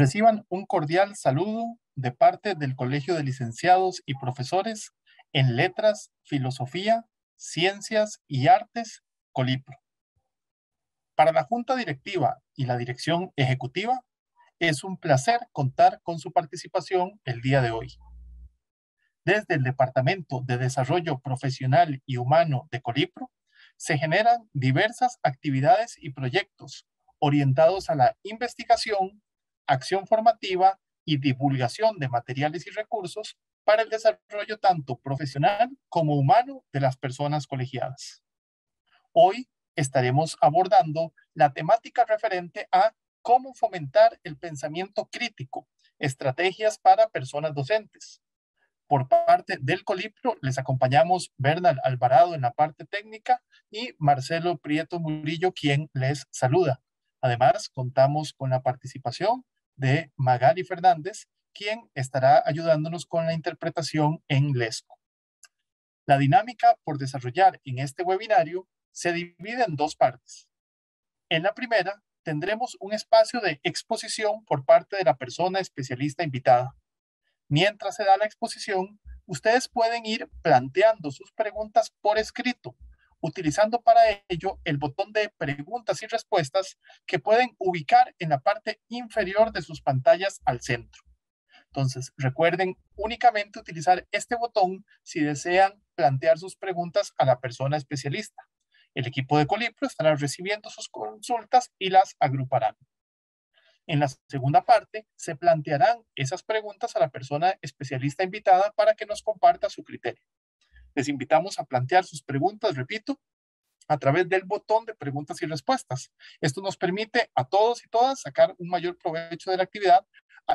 Reciban un cordial saludo de parte del Colegio de Licenciados y Profesores en Letras, Filosofía, Ciencias y Artes, Colipro. Para la Junta Directiva y la Dirección Ejecutiva, es un placer contar con su participación el día de hoy. Desde el Departamento de Desarrollo Profesional y Humano de Colipro, se generan diversas actividades y proyectos orientados a la investigación, acción formativa y divulgación de materiales y recursos para el desarrollo tanto profesional como humano de las personas colegiadas. Hoy estaremos abordando la temática referente a cómo fomentar el pensamiento crítico, estrategias para personas docentes. Por parte del Colipro les acompañamos Bernal Alvarado en la parte técnica y Marcelo Prieto Murillo quien les saluda. Además, contamos con la participación de Magali Fernández, quien estará ayudándonos con la interpretación en Lesco. La dinámica por desarrollar en este webinario se divide en dos partes. En la primera, tendremos un espacio de exposición por parte de la persona especialista invitada. Mientras se da la exposición, ustedes pueden ir planteando sus preguntas por escrito, utilizando para ello el botón de preguntas y respuestas que pueden ubicar en la parte inferior de sus pantallas al centro. Entonces, recuerden únicamente utilizar este botón si desean plantear sus preguntas a la persona especialista. El equipo de Colipro estará recibiendo sus consultas y las agruparán. En la segunda parte, se plantearán esas preguntas a la persona especialista invitada para que nos comparta su criterio. Les invitamos a plantear sus preguntas, repito, a través del botón de preguntas y respuestas. Esto nos permite a todos y todas sacar un mayor provecho de la actividad,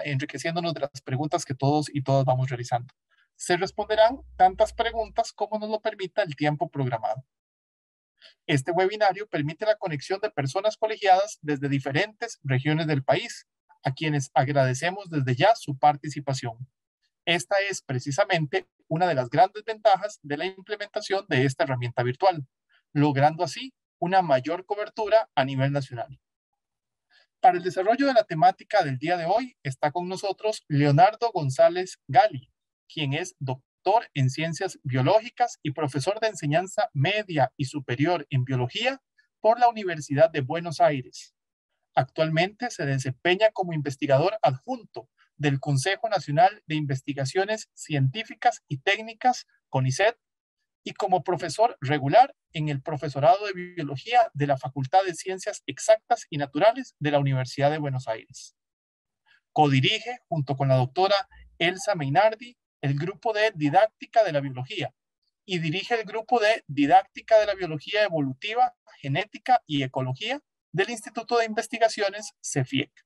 enriqueciéndonos de las preguntas que todos y todas vamos realizando. Se responderán tantas preguntas como nos lo permita el tiempo programado. Este webinario permite la conexión de personas colegiadas desde diferentes regiones del país, a quienes agradecemos desde ya su participación. Esta es precisamente una de las grandes ventajas de la implementación de esta herramienta virtual, logrando así una mayor cobertura a nivel nacional. Para el desarrollo de la temática del día de hoy está con nosotros Leonardo González Gali, quien es doctor en ciencias biológicas y profesor de enseñanza media y superior en biología por la Universidad de Buenos Aires. Actualmente se desempeña como investigador adjunto del Consejo Nacional de Investigaciones Científicas y Técnicas, CONICET, y como profesor regular en el profesorado de biología de la Facultad de Ciencias Exactas y Naturales de la Universidad de Buenos Aires. Codirige, junto con la doctora Elsa Meinardi, el grupo de didáctica de la biología y dirige el grupo de didáctica de la biología evolutiva, genética y ecología del Instituto de Investigaciones CEFIEC.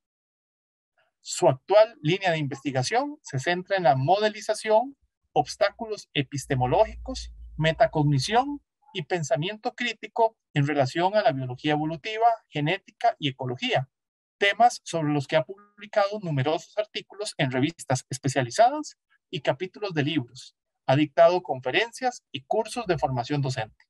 Su actual línea de investigación se centra en la modelización, obstáculos epistemológicos, metacognición y pensamiento crítico en relación a la biología evolutiva, genética y ecología, temas sobre los que ha publicado numerosos artículos en revistas especializadas y capítulos de libros. Ha dictado conferencias y cursos de formación docente.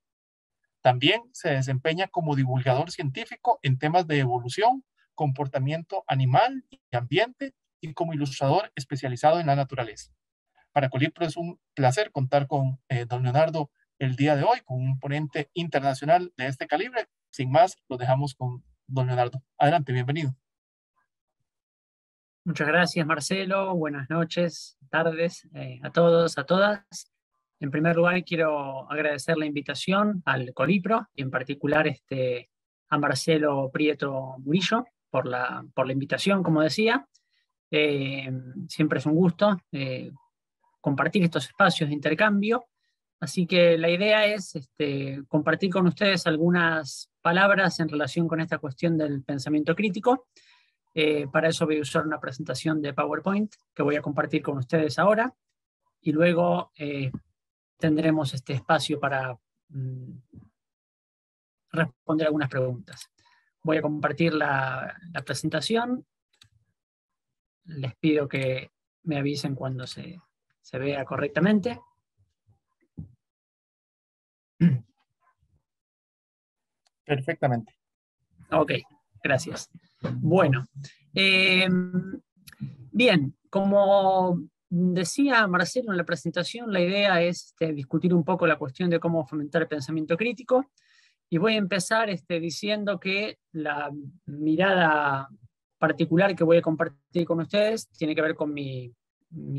También se desempeña como divulgador científico en temas de evolución, comportamiento animal y ambiente y como ilustrador especializado en la naturaleza. Para Colipro es un placer contar con eh, don Leonardo el día de hoy, con un ponente internacional de este calibre. Sin más, lo dejamos con don Leonardo. Adelante, bienvenido. Muchas gracias, Marcelo. Buenas noches, tardes eh, a todos, a todas. En primer lugar, quiero agradecer la invitación al Colipro y en particular este, a Marcelo Prieto Murillo por la, por la invitación, como decía. Eh, siempre es un gusto eh, compartir estos espacios de intercambio. Así que la idea es este, compartir con ustedes algunas palabras en relación con esta cuestión del pensamiento crítico eh, para eso voy a usar una presentación de PowerPoint que voy a compartir con ustedes ahora y luego tendremos este espacio para mm, responder algunas preguntas. Voy a compartir la, la, presentación. Les pido que me avisen cuando se, se vea correctamente. Perfectamente. Ok, gracias. Bueno, em, Bien, como decía Marcelo en la presentación, la idea es este, discutir un poco la cuestión de cómo fomentar el pensamiento crítico. Y voy a empezar este, diciendo que la mirada particular que voy a compartir con ustedes tiene que ver con mi,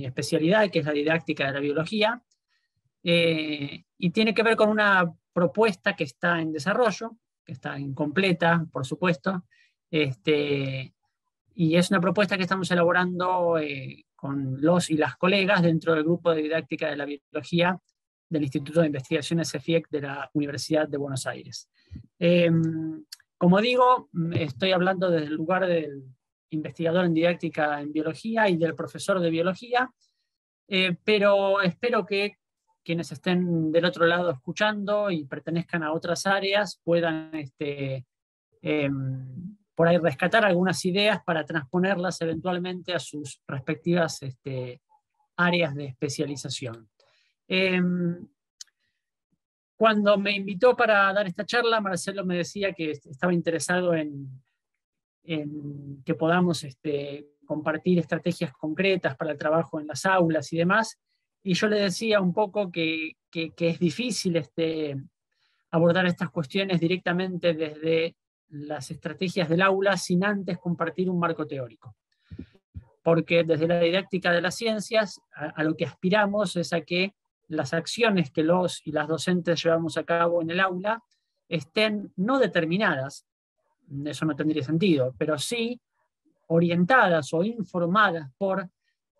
especialidad, que es la didáctica de la biología, eh, y tiene que ver con una propuesta que está en desarrollo, que está incompleta, por supuesto, este, y es una propuesta que estamos elaborando eh, con los y las colegas dentro del grupo de didáctica de la biología del Instituto de Investigaciones EFIEC de la Universidad de Buenos Aires. Em, como digo, estoy hablando desde el lugar del investigador en didáctica en biología y del profesor de biología, eh, pero espero que quienes estén del otro lado escuchando y pertenezcan a otras áreas puedan este, em, por ahí rescatar algunas ideas para transponerlas eventualmente a sus respectivas este, áreas de especialización. Em, cuando me invitó para dar esta charla, Marcelo me decía que estaba interesado en, que podamos este, compartir estrategias concretas para el trabajo en las aulas y demás. Y yo le decía un poco que, es difícil este, abordar estas cuestiones directamente desde las estrategias del aula sin antes compartir un marco teórico. Porque desde la didáctica de las ciencias a, lo que aspiramos es a que las acciones que los y las docentes llevamos a cabo en el aula estén no determinadas, eso no tendría sentido, pero sí orientadas o informadas por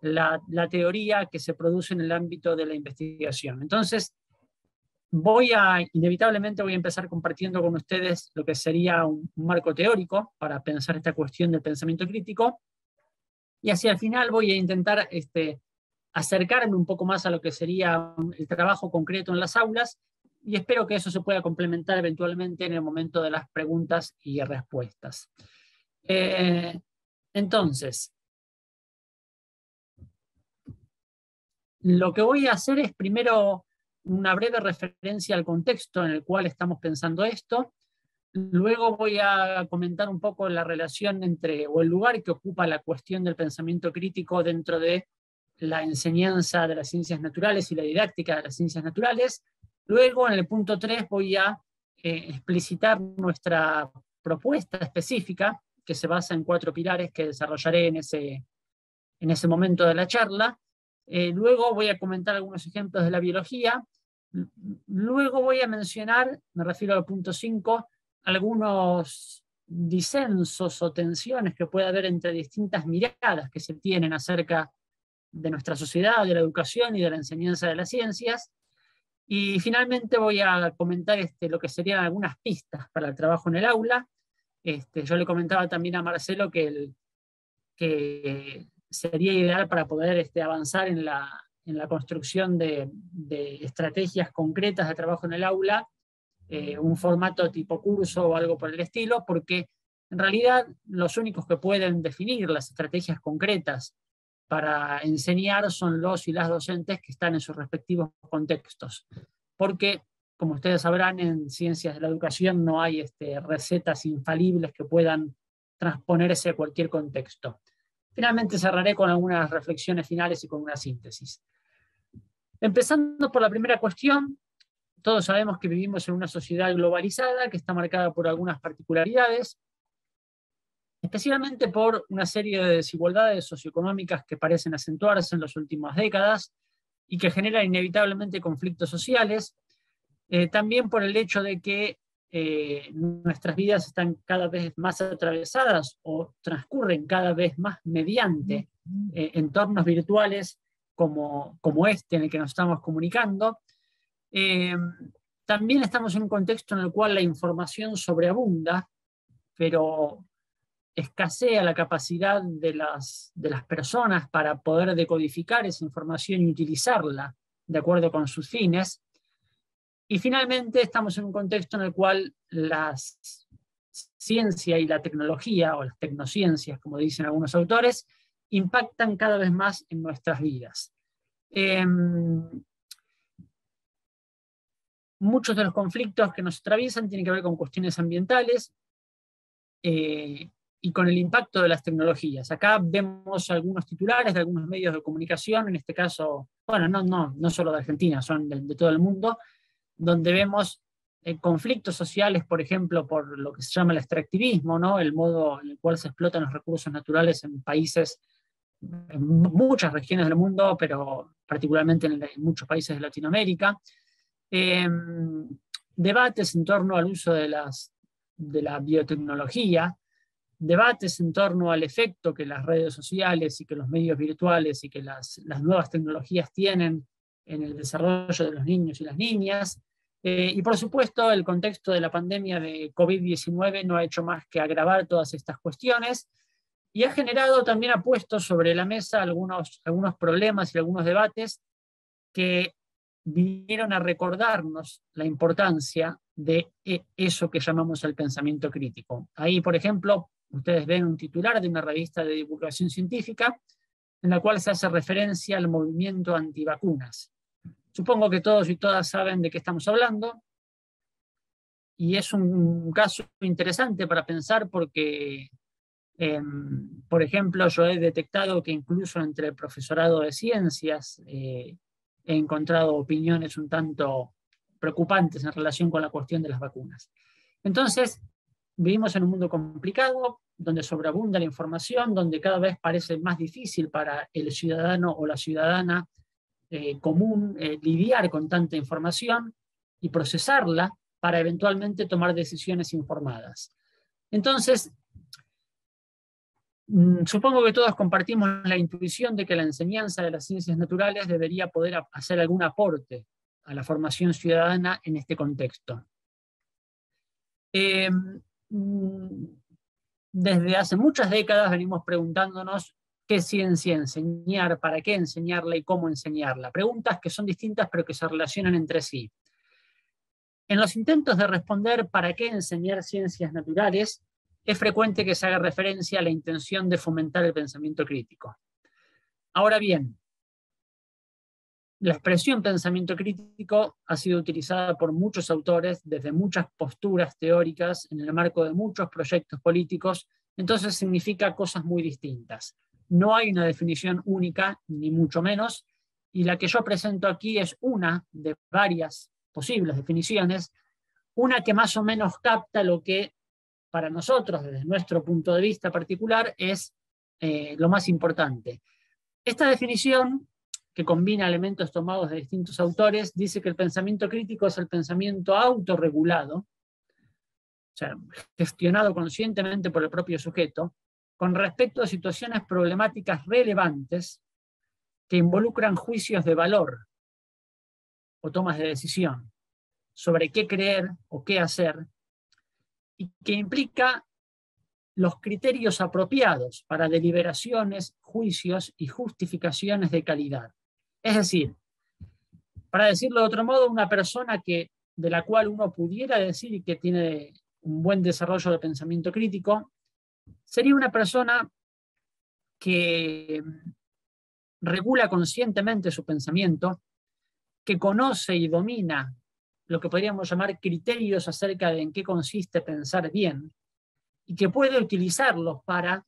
la, teoría que se produce en el ámbito de la investigación. Entonces, voy a, inevitablemente voy a empezar compartiendo con ustedes lo que sería un, marco teórico para pensar esta cuestión del pensamiento crítico. Y hacia el final voy a intentar este, acercarme un poco más a lo que sería el trabajo concreto en las aulas y espero que eso se pueda complementar eventualmente en el momento de las preguntas y respuestas. Eh, entonces, lo que voy a hacer es primero una breve referencia al contexto en el cual estamos pensando esto. Luego voy a comentar un poco la relación entre, o el lugar que ocupa la cuestión del pensamiento crítico dentro de la enseñanza de las ciencias naturales y la didáctica de las ciencias naturales. Luego, en el punto 3, voy a eh, explicitar nuestra propuesta específica, que se basa en cuatro pilares que desarrollaré en ese, en ese momento de la charla. Eh, luego voy a comentar algunos ejemplos de la biología. Luego voy a mencionar, me refiero al punto 5, algunos disensos o tensiones que puede haber entre distintas miradas que se tienen acerca de nuestra sociedad, de la educación y de la enseñanza de las ciencias. Y finalmente voy a comentar este, lo que serían algunas pistas para el trabajo en el aula. Este, yo le comentaba también a Marcelo que, sería ideal para poder este, avanzar en la, en la construcción de, estrategias concretas de trabajo en el aula, eh, un formato tipo curso o algo por el estilo, porque en realidad los únicos que pueden definir las estrategias concretas para enseñar son los y las docentes que están en sus respectivos contextos. Porque, como ustedes sabrán, en ciencias de la educación no hay este, recetas infalibles que puedan transponerse a cualquier contexto. Finalmente cerraré con algunas reflexiones finales y con una síntesis. Empezando por la primera cuestión, todos sabemos que vivimos en una sociedad globalizada que está marcada por algunas particularidades, especialmente por una serie de desigualdades socioeconómicas que parecen acentuarse en las últimas décadas y que generan inevitablemente conflictos sociales, eh, también por el hecho de que eh, nuestras vidas están cada vez más atravesadas o transcurren cada vez más mediante eh, entornos virtuales como, como este en el que nos estamos comunicando. Eh, también estamos en un contexto en el cual la información sobreabunda, pero escasea la capacidad de las, de las personas para poder decodificar esa información y utilizarla de acuerdo con sus fines. Y finalmente estamos en un contexto en el cual la ciencia y la tecnología, o las tecnociencias, como dicen algunos autores, impactan cada vez más en nuestras vidas. Em, muchos de los conflictos que nos atraviesan tienen que ver con cuestiones ambientales. Eh, y con el impacto de las tecnologías. Acá vemos algunos titulares de algunos medios de comunicación, en este caso, bueno, no, no, no solo de Argentina, son de, todo el mundo, donde vemos eh, conflictos sociales, por ejemplo, por lo que se llama el extractivismo, ¿no? el modo en el cual se explotan los recursos naturales en países, en muchas regiones del mundo, pero particularmente en, muchos países de Latinoamérica. Em, debates en torno al uso de, las, de la biotecnología, debates en torno al efecto que las redes sociales y que los medios virtuales y que las, nuevas tecnologías tienen en el desarrollo de los niños y las niñas. Eh, y por supuesto, el contexto de la pandemia de COVID-19 no ha hecho más que agravar todas estas cuestiones y ha generado también, ha puesto sobre la mesa algunos, algunos problemas y algunos debates que vinieron a recordarnos la importancia de eh, eso que llamamos el pensamiento crítico. Ahí, por ejemplo, Ustedes ven un titular de una revista de divulgación científica en la cual se hace referencia al movimiento antivacunas. Supongo que todos y todas saben de qué estamos hablando. Y es un caso interesante para pensar porque, em, por ejemplo, yo he detectado que incluso entre el profesorado de ciencias eh, he encontrado opiniones un tanto preocupantes en relación con la cuestión de las vacunas. Entonces, vivimos en un mundo complicado, donde sobreabunda la información, donde cada vez parece más difícil para el ciudadano o la ciudadana eh, común eh, lidiar con tanta información y procesarla para eventualmente tomar decisiones informadas. Entonces, mm, supongo que todos compartimos la intuición de que la enseñanza de las ciencias naturales debería poder hacer algún aporte a la formación ciudadana en este contexto. Eh, mm, desde hace muchas décadas venimos preguntándonos qué ciencia enseñar, para qué enseñarla y cómo enseñarla. Preguntas que son distintas pero que se relacionan entre sí. En los intentos de responder para qué enseñar ciencias naturales, es frecuente que se haga referencia a la intención de fomentar el pensamiento crítico. Ahora bien, la expresión pensamiento crítico ha sido utilizada por muchos autores desde muchas posturas teóricas en el marco de muchos proyectos políticos, entonces significa cosas muy distintas. No hay una definición única, ni mucho menos, y la que yo presento aquí es una de varias posibles definiciones, una que más o menos capta lo que para nosotros, desde nuestro punto de vista particular, es eh, lo más importante. Esta definición que combina elementos tomados de distintos autores, dice que el pensamiento crítico es el pensamiento autorregulado, o sea, gestionado conscientemente por el propio sujeto, con respecto a situaciones problemáticas relevantes que involucran juicios de valor o tomas de decisión sobre qué creer o qué hacer, y que implica los criterios apropiados para deliberaciones, juicios y justificaciones de calidad. Es decir, para decirlo de otro modo, una persona que, de la cual uno pudiera decir que tiene un buen desarrollo de pensamiento crítico, sería una persona que regula conscientemente su pensamiento, que conoce y domina lo que podríamos llamar criterios acerca de en qué consiste pensar bien, y que puede utilizarlos para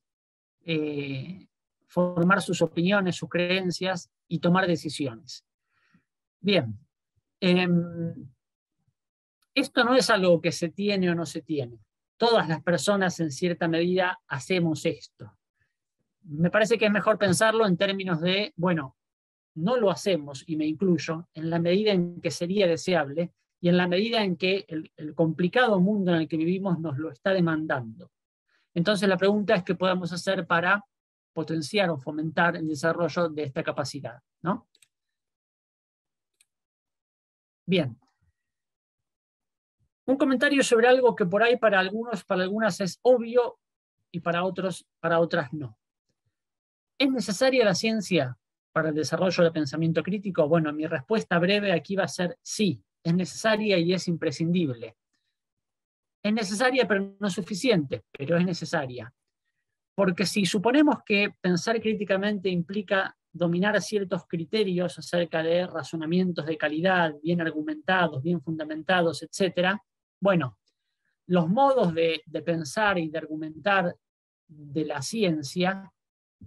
eh, formar sus opiniones, sus creencias y tomar decisiones. Bien, em, esto no es algo que se tiene o no se tiene. Todas las personas en cierta medida hacemos esto. Me parece que es mejor pensarlo en términos de, bueno, no lo hacemos, y me incluyo, en la medida en que sería deseable y en la medida en que el complicado mundo en el que vivimos nos lo está demandando. Entonces la pregunta es qué podemos hacer para potenciar o fomentar el desarrollo de esta capacidad. ¿no? Bien. Un comentario sobre algo que por ahí para algunos, para algunas es obvio y para otros, para otras no. ¿Es necesaria la ciencia para el desarrollo del pensamiento crítico? Bueno, mi respuesta breve aquí va a ser sí, es necesaria y es imprescindible. Es necesaria pero no suficiente, pero es necesaria. Porque si suponemos que pensar críticamente implica dominar ciertos criterios acerca de razonamientos de calidad, bien argumentados, bien fundamentados, etc., bueno, los modos de, pensar y de argumentar de la ciencia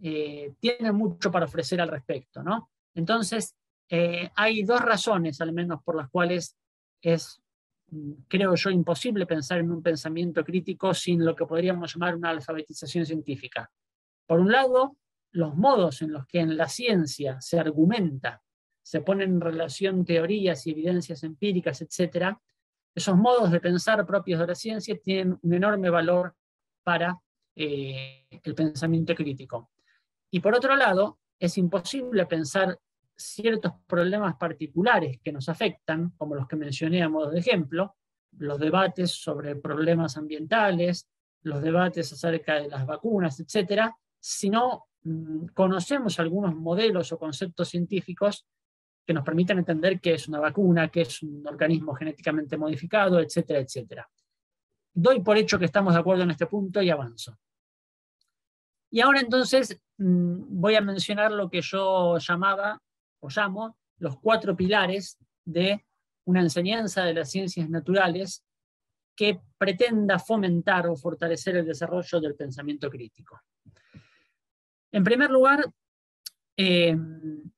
eh, tienen mucho para ofrecer al respecto, ¿no? Entonces, eh, hay dos razones, al menos, por las cuales es, creo yo, imposible pensar en un pensamiento crítico sin lo que podríamos llamar una alfabetización científica. Por un lado, los modos en los que en la ciencia se argumenta, se ponen en relación teorías y evidencias empíricas, etc., esos modos de pensar propios de la ciencia tienen un enorme valor para eh, el pensamiento crítico. Y por otro lado, es imposible pensar ciertos problemas particulares que nos afectan, como los que mencioné a modo de ejemplo, los debates sobre problemas ambientales, los debates acerca de las vacunas, etcétera, si no mm, conocemos algunos modelos o conceptos científicos que nos permitan entender qué es una vacuna, qué es un organismo genéticamente modificado, etcétera, etcétera. Doy por hecho que estamos de acuerdo en este punto y avanzo. Y ahora entonces mm, voy a mencionar lo que yo llamaba llamo los cuatro pilares de una enseñanza de las ciencias naturales que pretenda fomentar o fortalecer el desarrollo del pensamiento crítico. En primer lugar, em,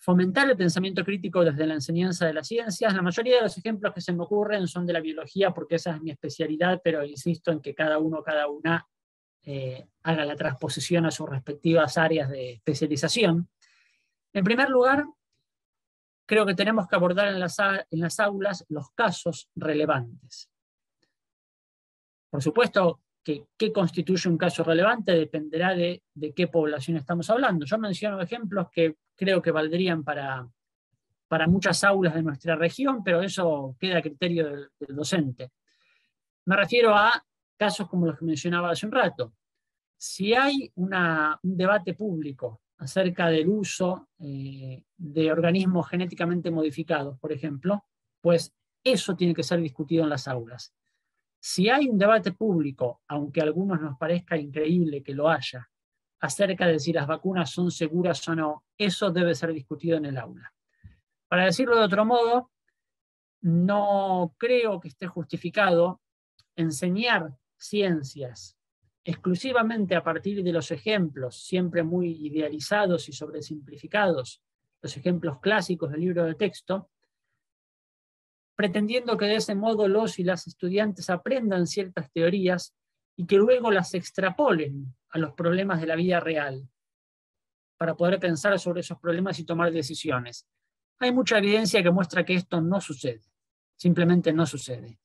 fomentar el pensamiento crítico desde la enseñanza de las ciencias. La mayoría de los ejemplos que se me ocurren son de la biología porque esa es mi especialidad, pero insisto en que cada uno, cada una eh, haga la transposición a sus respectivas áreas de especialización. En primer lugar, creo que tenemos que abordar en las, en las aulas los casos relevantes. Por supuesto que qué constituye un caso relevante dependerá de, qué población estamos hablando. Yo menciono ejemplos que creo que valdrían para, para muchas aulas de nuestra región, pero eso queda a criterio del docente. Me refiero a casos como los que mencionaba hace un rato. Si hay un debate público acerca del uso eh, de organismos genéticamente modificados, por ejemplo, pues eso tiene que ser discutido en las aulas. Si hay un debate público, aunque a algunos nos parezca increíble que lo haya, acerca de si las vacunas son seguras o no, eso debe ser discutido en el aula. Para decirlo de otro modo, no creo que esté justificado enseñar ciencias exclusivamente a partir de los ejemplos, siempre muy idealizados y sobresimplificados, los ejemplos clásicos del libro de texto, pretendiendo que de ese modo los y las estudiantes aprendan ciertas teorías y que luego las extrapolen a los problemas de la vida real, para poder pensar sobre esos problemas y tomar decisiones. Hay mucha evidencia que muestra que esto no sucede, simplemente no sucede.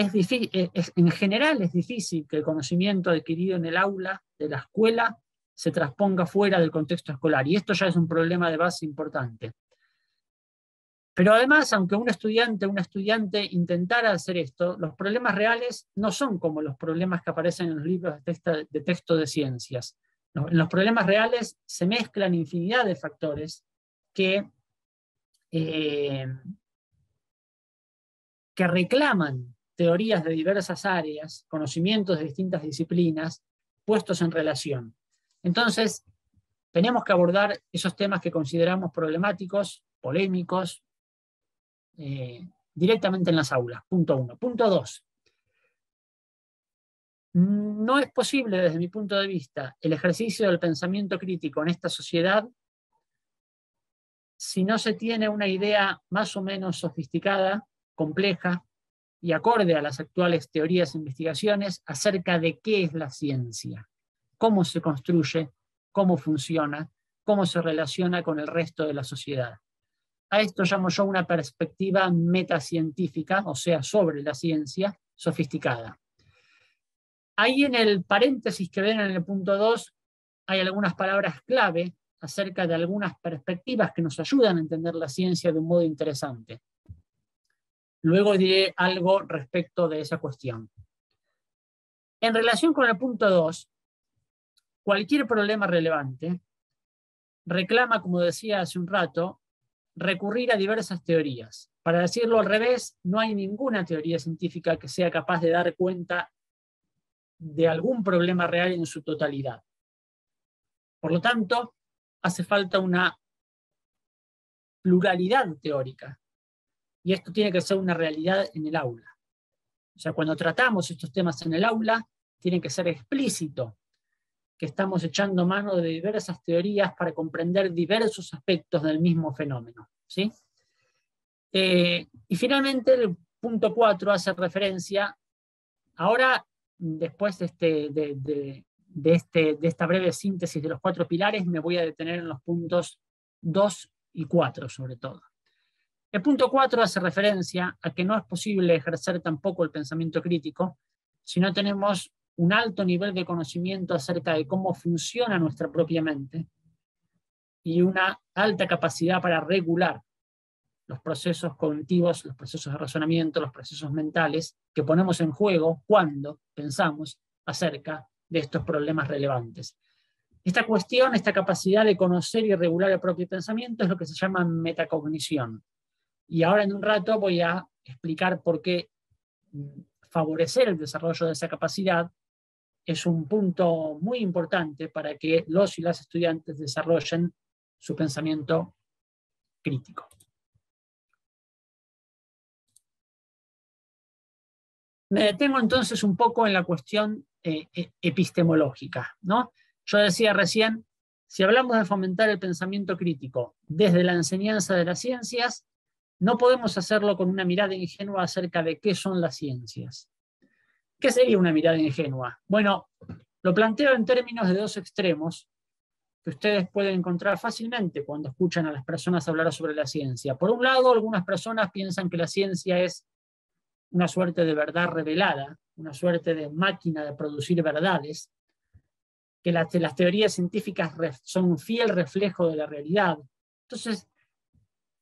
Eh, en general es difícil que el conocimiento adquirido en el aula de la escuela se transponga fuera del contexto escolar, y esto ya es un problema de base importante. Pero además, aunque un estudiante, un estudiante intentara hacer esto, los problemas reales no son como los problemas que aparecen en los libros de texto de, ciencias. En los problemas reales se mezclan infinidad de factores que, eh, que reclaman teorías de diversas áreas, conocimientos de distintas disciplinas, puestos en relación. Entonces, tenemos que abordar esos temas que consideramos problemáticos, polémicos, eh, directamente en las aulas. Punto uno. Punto dos. No es posible, desde mi punto de vista, el ejercicio del pensamiento crítico en esta sociedad si no se tiene una idea más o menos sofisticada, compleja, y acorde a las actuales teorías e investigaciones acerca de qué es la ciencia, cómo se construye, cómo funciona, cómo se relaciona con el resto de la sociedad. A esto llamo yo una perspectiva metacientífica, o sea, sobre la ciencia sofisticada. Ahí en el paréntesis que ven en el punto 2 hay algunas palabras clave acerca de algunas perspectivas que nos ayudan a entender la ciencia de un modo interesante. Luego diré algo respecto de esa cuestión. En relación con el punto 2, cualquier problema relevante reclama, como decía hace un rato, recurrir a diversas teorías. Para decirlo al revés, no hay ninguna teoría científica que sea capaz de dar cuenta de algún problema real en su totalidad. Por lo tanto, hace falta una pluralidad teórica. Y esto tiene que ser una realidad en el aula. O sea, cuando tratamos estos temas en el aula, tiene que ser explícito que estamos echando mano de diversas teorías para comprender diversos aspectos del mismo fenómeno. ¿sí? Eh, y finalmente el punto 4 hace referencia, ahora después de, este, de, este, de esta breve síntesis de los cuatro pilares, me voy a detener en los puntos 2 y 4 sobre todo. El punto 4 hace referencia a que no es posible ejercer tampoco el pensamiento crítico si no tenemos un alto nivel de conocimiento acerca de cómo funciona nuestra propia mente y una alta capacidad para regular los procesos cognitivos, los procesos de razonamiento, los procesos mentales que ponemos en juego cuando pensamos acerca de estos problemas relevantes. Esta cuestión, esta capacidad de conocer y regular el propio pensamiento es lo que se llama metacognición. Y ahora en un rato voy a explicar por qué favorecer el desarrollo de esa capacidad es un punto muy importante para que los y las estudiantes desarrollen su pensamiento crítico. Me detengo entonces un poco en la cuestión eh, e, epistemológica. ¿no? Yo decía recién, si hablamos de fomentar el pensamiento crítico desde la enseñanza de las ciencias, no podemos hacerlo con una mirada ingenua acerca de qué son las ciencias. ¿Qué sería una mirada ingenua? Bueno, lo planteo en términos de dos extremos que ustedes pueden encontrar fácilmente cuando escuchan a las personas hablar sobre la ciencia. Por un lado, algunas personas piensan que la ciencia es una suerte de verdad revelada, una suerte de máquina de producir verdades, que las, teorías científicas son un fiel reflejo de la realidad. Entonces,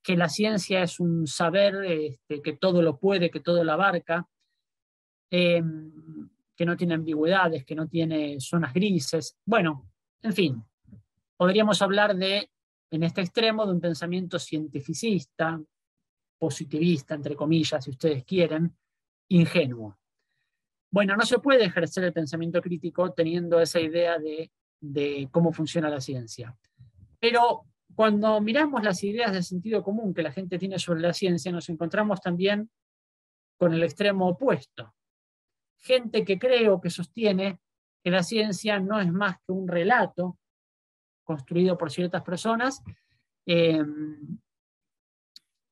que la ciencia es un saber este, que todo lo puede, que todo lo abarca, em, que no tiene ambigüedades, que no tiene zonas grises. Bueno, en fin, podríamos hablar de, en este extremo, de un pensamiento cientificista, positivista, entre comillas, si ustedes quieren, ingenuo. Bueno, no se puede ejercer el pensamiento crítico teniendo esa idea de, de cómo funciona la ciencia. Pero cuando miramos las ideas de sentido común que la gente tiene sobre la ciencia, nos encontramos también con el extremo opuesto. Gente que cree o que sostiene que la ciencia no es más que un relato construido por ciertas personas, em,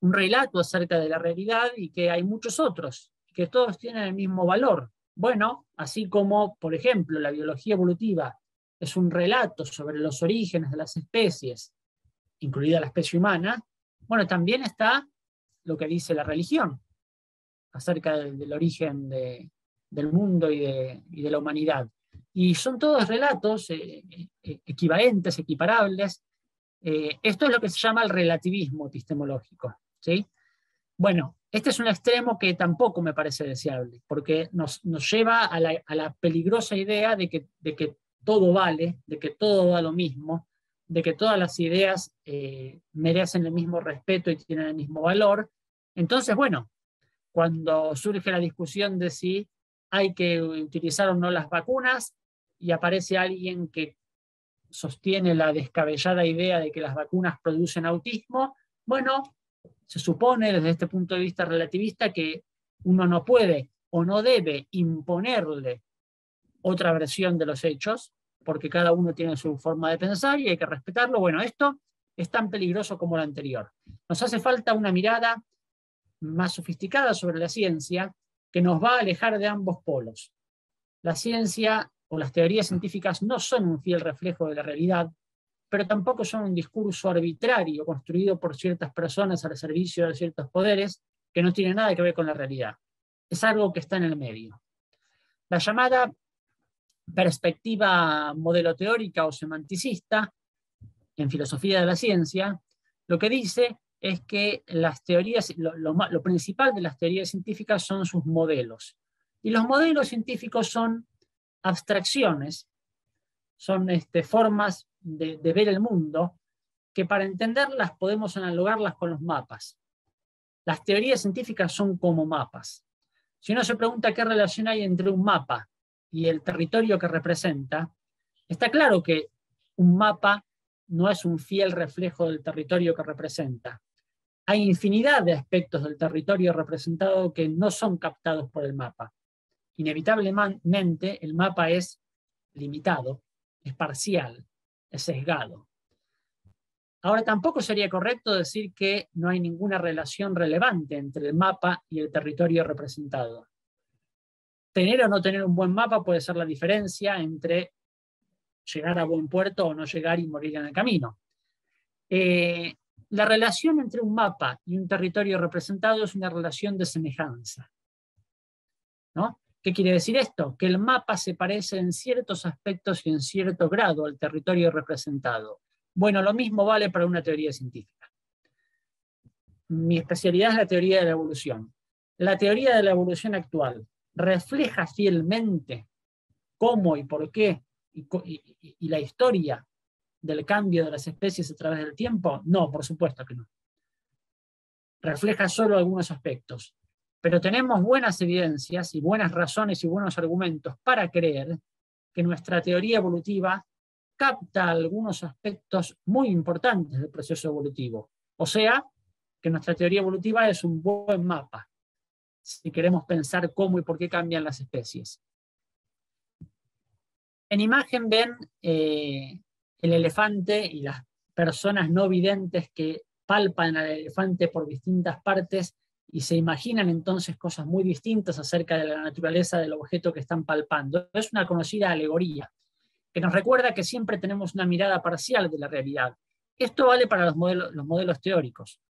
un relato acerca de la realidad y que hay muchos otros, que todos tienen el mismo valor. Bueno, así como, por ejemplo, la biología evolutiva es un relato sobre los orígenes de las especies incluida la especie humana, bueno, también está lo que dice la religión acerca del, origen del mundo y de, la humanidad. Y son todos relatos eh, eh, equivalentes, equiparables. Eh, esto es lo que se llama el relativismo epistemológico. ¿sí? Bueno, este es un extremo que tampoco me parece deseable, porque nos, lleva a la, peligrosa idea de que, de que todo vale, de que todo da lo mismo, de que todas las ideas eh, merecen el mismo respeto y tienen el mismo valor. Entonces, bueno, cuando surge la discusión de si hay que utilizar o no las vacunas y aparece alguien que sostiene la descabellada idea de que las vacunas producen autismo, bueno, se supone desde este punto de vista relativista que uno no puede o no debe imponerle otra versión de los hechos, porque cada uno tiene su forma de pensar y hay que respetarlo. Bueno, esto es tan peligroso como lo anterior. Nos hace falta una mirada más sofisticada sobre la ciencia que nos va a alejar de ambos polos. La ciencia o las teorías científicas no son un fiel reflejo de la realidad, pero tampoco son un discurso arbitrario construido por ciertas personas al servicio de ciertos poderes que no tiene nada que ver con la realidad. Es algo que está en el medio. La llamada perspectiva modelo teórica o semanticista en filosofía de la ciencia, lo que dice es que las teorías, lo, principal de las teorías científicas son sus modelos. Y los modelos científicos son abstracciones, son este, formas de, de, ver el mundo que para entenderlas podemos analogarlas con los mapas. Las teorías científicas son como mapas. Si uno se pregunta qué relación hay entre un mapa y el territorio que representa, está claro que un mapa no es un fiel reflejo del territorio que representa. Hay infinidad de aspectos del territorio representado que no son captados por el mapa. inevitablemente el mapa es limitado, es parcial, es sesgado. Ahora, tampoco sería correcto decir que no hay ninguna relación relevante entre el mapa y el territorio representado. Tener o no tener un buen mapa puede ser la diferencia entre llegar a buen puerto o no llegar y morir en el camino. Eh, la relación entre un mapa y un territorio representado es una relación de semejanza. ¿no? ¿Qué quiere decir esto? Que el mapa se parece en ciertos aspectos y en cierto grado al territorio representado. Bueno, lo mismo vale para una teoría científica. Mi especialidad es la teoría de la evolución. La teoría de la evolución actual refleja fielmente cómo y por qué y, la historia del cambio de las especies a través del tiempo? No, por supuesto que no. Refleja solo algunos aspectos. Pero tenemos buenas evidencias y buenas razones y buenos argumentos para creer que nuestra teoría evolutiva capta algunos aspectos muy importantes del proceso evolutivo. O sea, que nuestra teoría evolutiva es un buen mapa si queremos pensar cómo y por qué cambian las especies. En imagen ven eh, el elefante y las personas no videntes que palpan al elefante por distintas partes y se imaginan entonces cosas muy distintas acerca de la naturaleza del objeto que están palpando. Es una conocida alegoría que nos recuerda que siempre tenemos una mirada parcial de la realidad. Esto vale para los modelos, los modelos teóricos.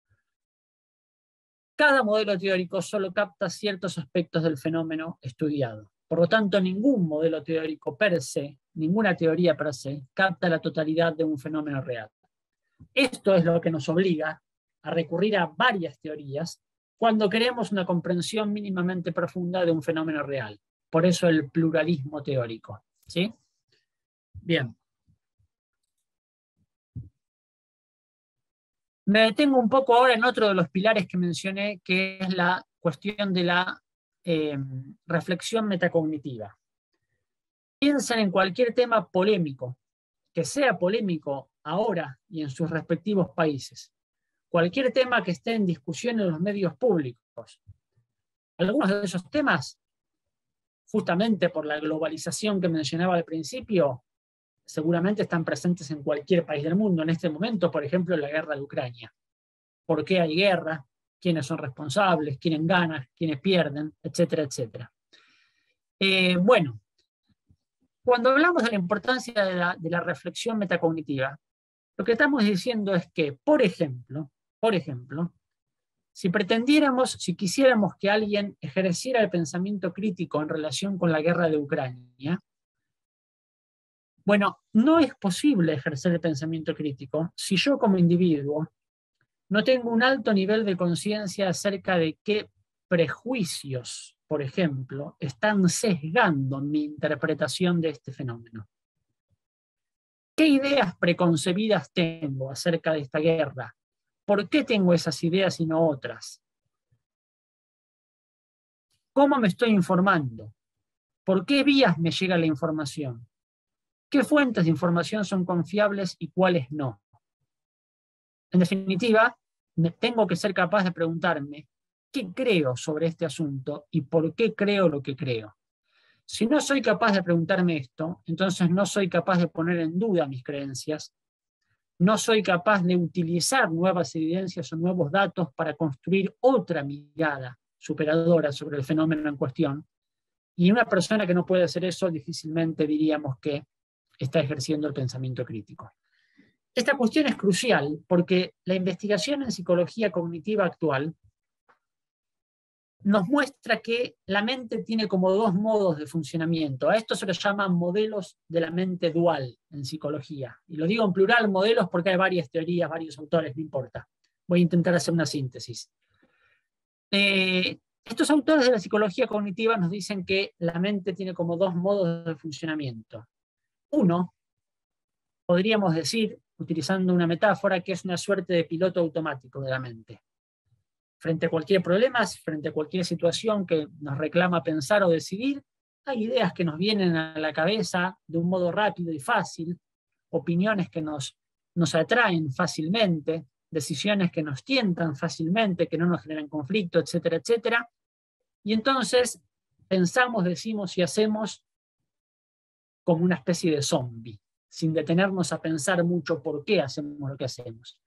Cada modelo teórico solo capta ciertos aspectos del fenómeno estudiado. Por lo tanto, ningún modelo teórico per se, ninguna teoría per se, capta la totalidad de un fenómeno real. Esto es lo que nos obliga a recurrir a varias teorías cuando queremos una comprensión mínimamente profunda de un fenómeno real. Por eso el pluralismo teórico. ¿sí? Bien. Me detengo un poco ahora en otro de los pilares que mencioné, que es la cuestión de la Em, reflexión metacognitiva. Piensen en cualquier tema polémico, que sea polémico ahora y en sus respectivos países. Cualquier tema que esté en discusión en los medios públicos. Algunos de esos temas, justamente por la globalización que mencionaba al principio, seguramente están presentes en cualquier país del mundo. En este momento, por ejemplo, la guerra de Ucrania. ¿Por qué hay guerra? quiénes son responsables, quiénes ganan, quiénes pierden, etcétera, etcétera. Eh, bueno, cuando hablamos de la importancia de la, de la, reflexión metacognitiva, lo que estamos diciendo es que, por ejemplo, por ejemplo, si pretendiéramos, si quisiéramos que alguien ejerciera el pensamiento crítico en relación con la guerra de Ucrania, bueno, no es posible ejercer el pensamiento crítico si yo como individuo no tengo un alto nivel de conciencia acerca de qué prejuicios, por ejemplo, están sesgando mi interpretación de este fenómeno. ¿Qué ideas preconcebidas tengo acerca de esta guerra? ¿Por qué tengo esas ideas y no otras? ¿Cómo me estoy informando? ¿Por qué vías me llega la información? ¿Qué fuentes de información son confiables y cuáles no? En definitiva, tengo que ser capaz de preguntarme qué creo sobre este asunto y por qué creo lo que creo. Si no soy capaz de preguntarme esto, entonces no soy capaz de poner en duda mis creencias, no soy capaz de utilizar nuevas evidencias o nuevos datos para construir otra mirada superadora sobre el fenómeno en cuestión. Y una persona que no puede hacer eso, difícilmente diríamos que está ejerciendo el pensamiento crítico. Esta cuestión es crucial porque la investigación en psicología cognitiva actual nos muestra que la mente tiene como dos modos de funcionamiento. A esto se les llama modelos de la mente dual en psicología. Y lo digo en plural, modelos, porque hay varias teorías, varios autores, no importa. Voy a intentar hacer una síntesis. Eh, estos autores de la psicología cognitiva nos dicen que la mente tiene como dos modos de funcionamiento. Uno, podríamos decir, utilizando una metáfora que es una suerte de piloto automático de la mente. Frente a cualquier problema, frente a cualquier situación que nos reclama pensar o decidir, hay ideas que nos vienen a la cabeza de un modo rápido y fácil, opiniones que nos, nos atraen fácilmente, decisiones que nos tientan fácilmente, que no nos generan conflicto, etcétera, etcétera. Y entonces pensamos, decimos y hacemos como una especie de zombie, sin detenernos a pensar mucho por qué hacemos lo que hacemos.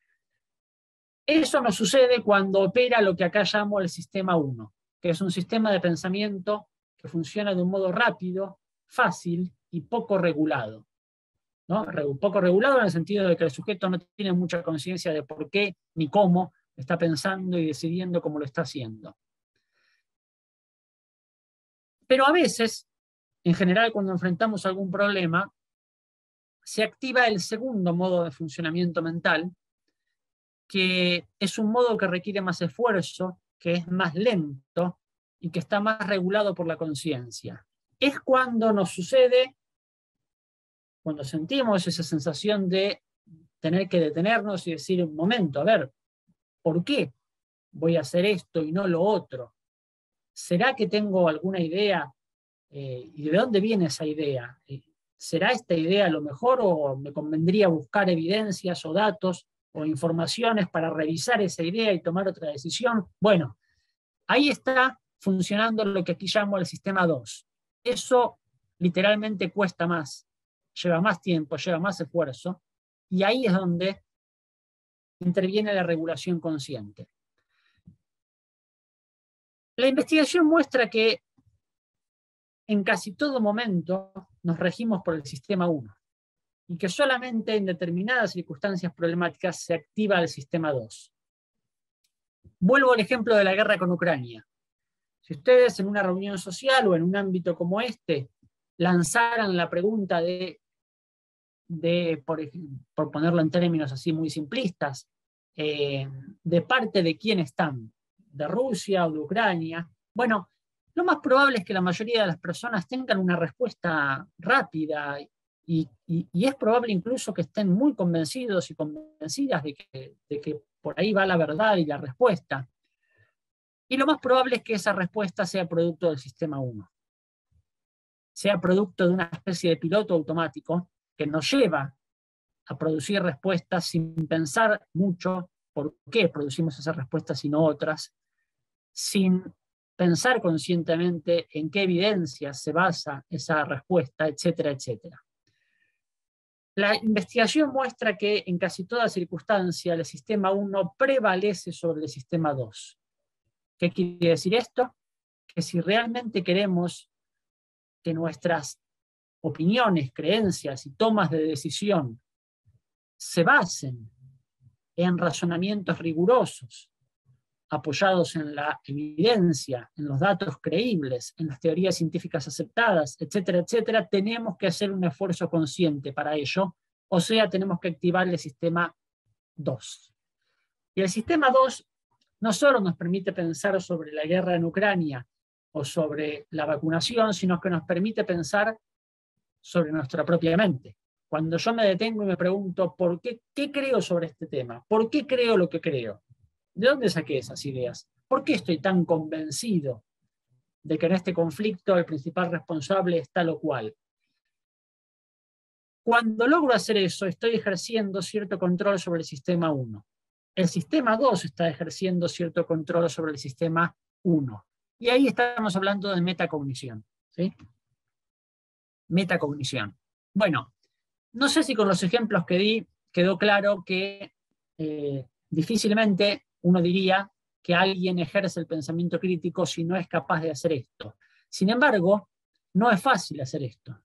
Eso nos sucede cuando opera lo que acá llamo el sistema 1, que es un sistema de pensamiento que funciona de un modo rápido, fácil y poco regulado. ¿no? Poco regulado en el sentido de que el sujeto no tiene mucha conciencia de por qué ni cómo está pensando y decidiendo cómo lo está haciendo. Pero a veces, en general, cuando enfrentamos algún problema, se activa el segundo modo de funcionamiento mental, que es un modo que requiere más esfuerzo, que es más lento y que está más regulado por la conciencia. Es cuando nos sucede, cuando sentimos esa sensación de tener que detenernos y decir un momento, a ver, ¿por qué voy a hacer esto y no lo otro? ¿Será que tengo alguna idea? Eh, ¿Y de dónde viene esa idea? Eh, ¿Será esta idea lo mejor o me convendría buscar evidencias o datos o informaciones para revisar esa idea y tomar otra decisión? Bueno, ahí está funcionando lo que aquí llamo el sistema 2. Eso literalmente cuesta más, lleva más tiempo, lleva más esfuerzo, y ahí es donde interviene la regulación consciente. La investigación muestra que en casi todo momento nos regimos por el sistema 1 y que solamente en determinadas circunstancias problemáticas se activa el sistema 2. Vuelvo al ejemplo de la guerra con Ucrania. Si ustedes en una reunión social o en un ámbito como este lanzaran la pregunta de, de por, ponerlo en términos así muy simplistas, eh, de parte de quién están, de Rusia o de Ucrania, bueno, lo más probable es que la mayoría de las personas tengan una respuesta rápida y, es probable incluso que estén muy convencidos y convencidas de que, de que por ahí va la verdad y la respuesta. Y lo más probable es que esa respuesta sea producto del sistema 1, sea producto de una especie de piloto automático que nos lleva a producir respuestas sin pensar mucho por qué producimos esas respuestas y no otras, sin pensar conscientemente en qué evidencias se basa esa respuesta, etcétera, etcétera. La investigación muestra que en casi toda circunstancia el sistema 1 prevalece sobre el sistema 2. ¿Qué quiere decir esto? Que si realmente queremos que nuestras opiniones, creencias y tomas de decisión se basen en razonamientos rigurosos, apoyados en la evidencia, en los datos creíbles, en las teorías científicas aceptadas, etcétera, etcétera, tenemos que hacer un esfuerzo consciente para ello, o sea, tenemos que activar el sistema 2. Y el sistema 2 no solo nos permite pensar sobre la guerra en Ucrania o sobre la vacunación, sino que nos permite pensar sobre nuestra propia mente. Cuando yo me detengo y me pregunto, ¿por qué, qué creo sobre este tema? ¿Por qué creo lo que creo? ¿De dónde saqué esas ideas? ¿Por qué estoy tan convencido de que en este conflicto el principal responsable es tal o cual? Cuando logro hacer eso, estoy ejerciendo cierto control sobre el sistema 1. El sistema 2 está ejerciendo cierto control sobre el sistema 1. Y ahí estamos hablando de metacognición. ¿sí? Metacognición. Bueno, no sé si con los ejemplos que di quedó claro que eh, difícilmente uno diría que alguien ejerce el pensamiento crítico si no es capaz de hacer esto. Sin embargo, no es fácil hacer esto.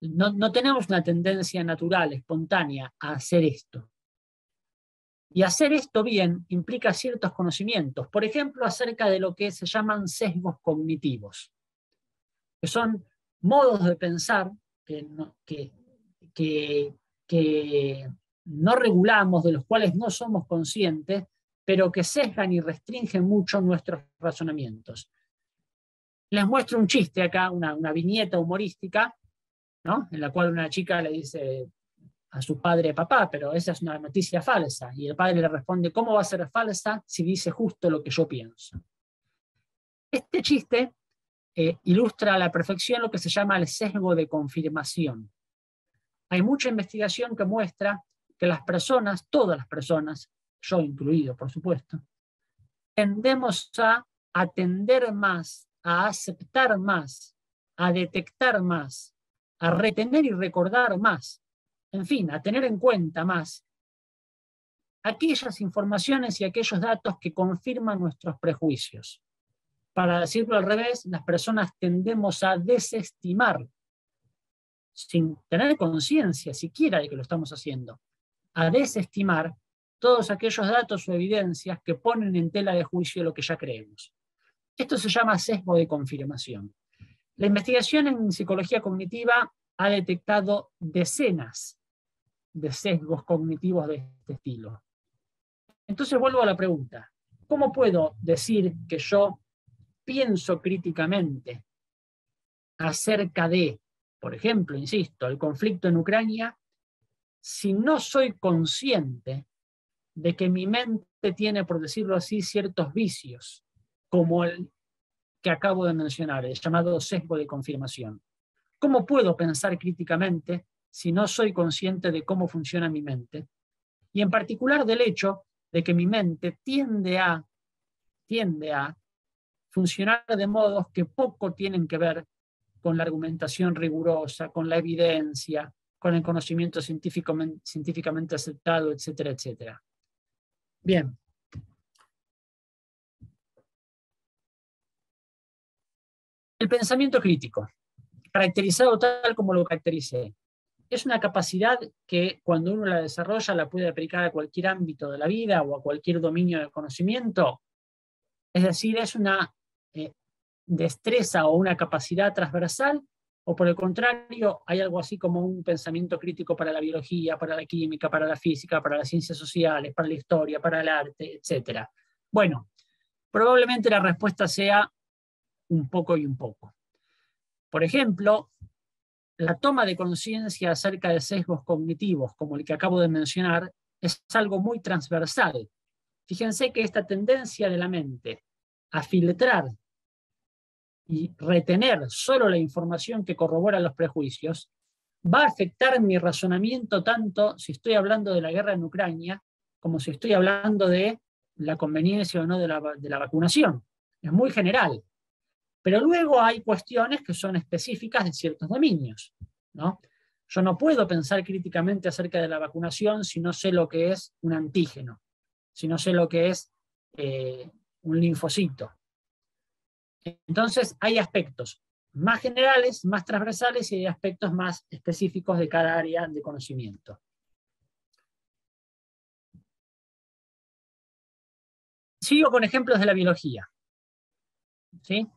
No, tenemos una tendencia natural, espontánea, a hacer esto. Y hacer esto bien implica ciertos conocimientos, por ejemplo, acerca de lo que se llaman sesgos cognitivos, que son modos de pensar que, no regulamos, de los cuales no somos conscientes, pero que sesgan y restringen mucho nuestros razonamientos. Les muestro un chiste acá, una, viñeta humorística, ¿no? en la cual una chica le dice a su padre, papá, pero esa es una noticia falsa. Y el padre le responde, ¿cómo va a ser falsa si dice justo lo que yo pienso? Este chiste eh, ilustra a la perfección lo que se llama el sesgo de confirmación. Hay mucha investigación que muestra que las personas, todas las personas, yo incluido, por supuesto, tendemos a atender más a aceptar más, a detectar más, a retener y recordar más, en fin, a tener en cuenta más aquellas informaciones y aquellos datos que confirman nuestros prejuicios. Para decirlo al revés, las personas tendemos a desestimar, sin tener conciencia siquiera de que lo estamos haciendo, a desestimar todos aquellos datos o evidencias que ponen en tela de juicio lo que ya creemos. Esto se llama sesgo de confirmación. La investigación en psicología cognitiva ha detectado decenas de sesgos cognitivos de este estilo. Entonces vuelvo a la pregunta, ¿cómo puedo decir que yo pienso críticamente acerca de, por ejemplo, insisto, el conflicto en Ucrania, si no soy consciente de que mi mente tiene, por decirlo así, ciertos vicios, como el que acabo de mencionar, el llamado sesgo de confirmación? ¿Cómo puedo pensar críticamente si no soy consciente de cómo funciona mi mente? Y en particular del hecho de que mi mente tiende a, tiende a funcionar de modos que poco tienen que ver con la argumentación rigurosa, con la evidencia, con el conocimiento científico, científicamente aceptado, etcétera, etcétera. Bien. El pensamiento crítico, caracterizado tal como lo caractericé, es una capacidad que cuando uno la desarrolla la puede aplicar a cualquier ámbito de la vida o a cualquier dominio del conocimiento. Es decir, es una eh, destreza o una capacidad transversal o por el contrario, hay algo así como un pensamiento crítico para la biología, para la química, para la física, para las ciencias sociales, para la historia, para el arte, etc. Bueno, probablemente la respuesta sea un poco y un poco. Por ejemplo, la toma de conciencia acerca de sesgos cognitivos, como el que acabo de mencionar, es algo muy transversal. Fíjense que esta tendencia de la mente a filtrar y retener solo la información que corrobora los prejuicios va a afectar mi razonamiento tanto si estoy hablando de la guerra en Ucrania como si estoy hablando de la conveniencia o no de la, de la vacunación. Es muy general. Pero luego hay cuestiones que son específicas de ciertos dominios. ¿no? Yo no puedo pensar críticamente acerca de la vacunación si no sé lo que es un antígeno, si no sé lo que es eh, un linfocito. Entonces hay aspectos más generales, más transversales y hay aspectos más específicos de cada área de conocimiento. Sigo con ejemplos de la biología. ¿Sí?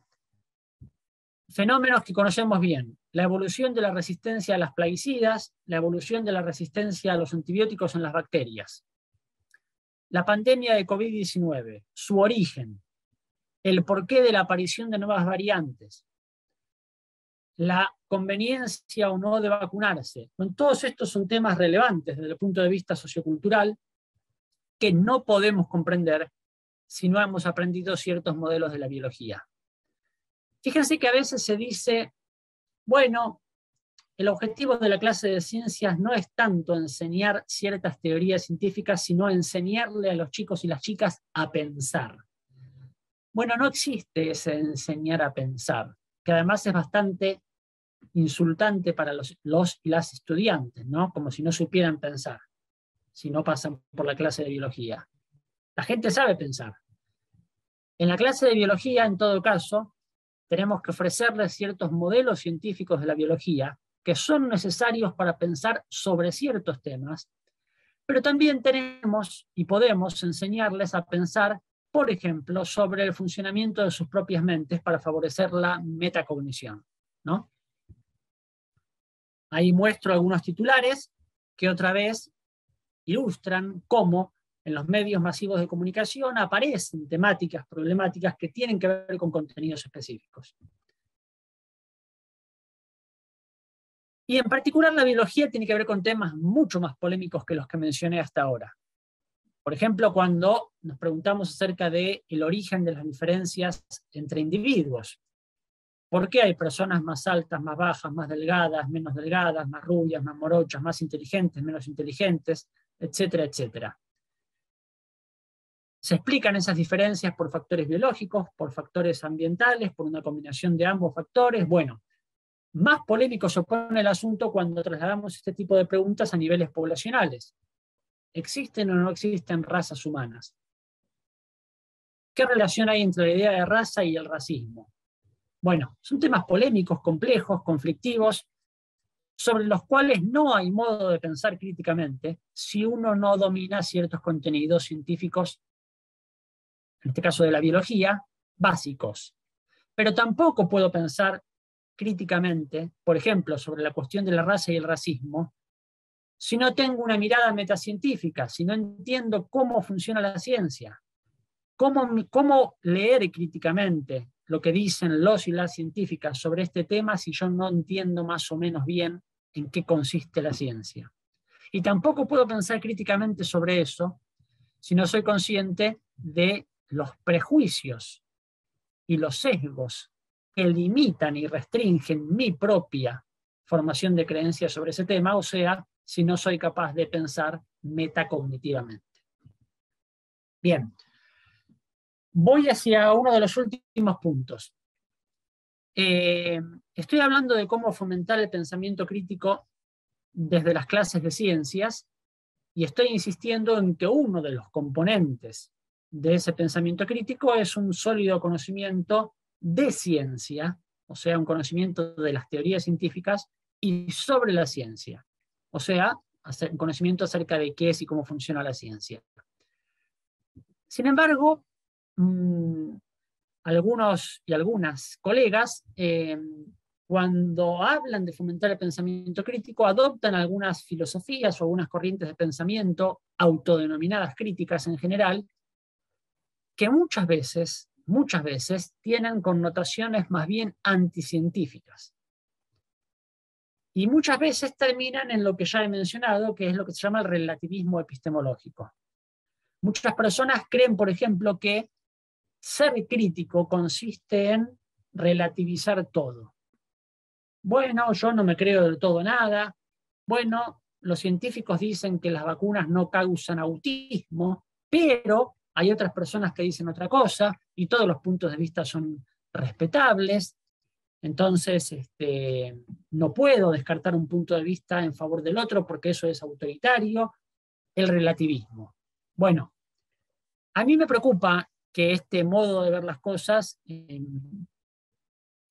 Fenómenos que conocemos bien. La evolución de la resistencia a las plaguicidas, la evolución de la resistencia a los antibióticos en las bacterias. La pandemia de COVID-19, su origen, el porqué de la aparición de nuevas variantes, la conveniencia o no de vacunarse. todos estos son temas relevantes desde el punto de vista sociocultural que no podemos comprender si no hemos aprendido ciertos modelos de la biología. Fíjense que a veces se dice, bueno, el objetivo de la clase de ciencias no es tanto enseñar ciertas teorías científicas, sino enseñarle a los chicos y las chicas a pensar. Bueno, no existe ese enseñar a pensar, que además es bastante insultante para los, los y las estudiantes, ¿no? Como si no supieran pensar, si no pasan por la clase de biología. La gente sabe pensar. En la clase de biología, en todo caso, tenemos que ofrecerles ciertos modelos científicos de la biología que son necesarios para pensar sobre ciertos temas, pero también tenemos y podemos enseñarles a pensar, por ejemplo, sobre el funcionamiento de sus propias mentes para favorecer la metacognición. ¿no? Ahí muestro algunos titulares que otra vez ilustran cómo en los medios masivos de comunicación aparecen temáticas problemáticas que tienen que ver con contenidos específicos. Y en particular la biología tiene que ver con temas mucho más polémicos que los que mencioné hasta ahora. Por ejemplo, cuando nos preguntamos acerca del el origen de las diferencias entre individuos. ¿Por qué hay personas más altas, más bajas, más delgadas, menos delgadas, más rubias, más morochas, más inteligentes, menos inteligentes, etcétera, etcétera? Se explican esas diferencias por factores biológicos, por factores ambientales, por una combinación de ambos factores. Bueno, más polémico se pone el asunto cuando trasladamos este tipo de preguntas a niveles poblacionales. ¿Existen o no existen razas humanas? ¿Qué relación hay entre la idea de raza y el racismo? Bueno, son temas polémicos, complejos, conflictivos, sobre los cuales no hay modo de pensar críticamente si uno no domina ciertos contenidos científicos, en este caso de la biología, básicos. Pero tampoco puedo pensar críticamente, por ejemplo, sobre la cuestión de la raza y el racismo, si no tengo una mirada metacientífica, si no entiendo cómo funciona la ciencia, cómo, leer críticamente lo que dicen los y las científicas sobre este tema si yo no entiendo más o menos bien en qué consiste la ciencia. Y tampoco puedo pensar críticamente sobre eso si no soy consciente de los prejuicios y los sesgos que limitan y restringen mi propia formación de creencias sobre ese tema, o sea, si no soy capaz de pensar metacognitivamente. Bien, voy hacia uno de los últimos puntos. Eh, estoy hablando de cómo fomentar el pensamiento crítico desde las clases de ciencias y estoy insistiendo en que uno de los componentes de ese pensamiento crítico es un sólido conocimiento de ciencia, o sea, un conocimiento de las teorías científicas y sobre la ciencia, o sea, conocimiento acerca de qué es y cómo funciona la ciencia. Sin embargo, mm, algunos y algunas colegas, eh, cuando hablan de fomentar el pensamiento crítico, adoptan algunas filosofías o algunas corrientes de pensamiento autodenominadas críticas en general, que muchas veces, muchas veces tienen connotaciones más bien anticientíficas. Y muchas veces terminan en lo que ya he mencionado, que es lo que se llama el relativismo epistemológico. Muchas personas creen, por ejemplo, que ser crítico consiste en relativizar todo. Bueno, yo no me creo del todo nada. Bueno, los científicos dicen que las vacunas no causan autismo, pero hay otras personas que dicen otra cosa y todos los puntos de vista son respetables. Entonces, este, no puedo descartar un punto de vista en favor del otro porque eso es autoritario. El relativismo. Bueno, a mí me preocupa que este modo de ver las cosas eh,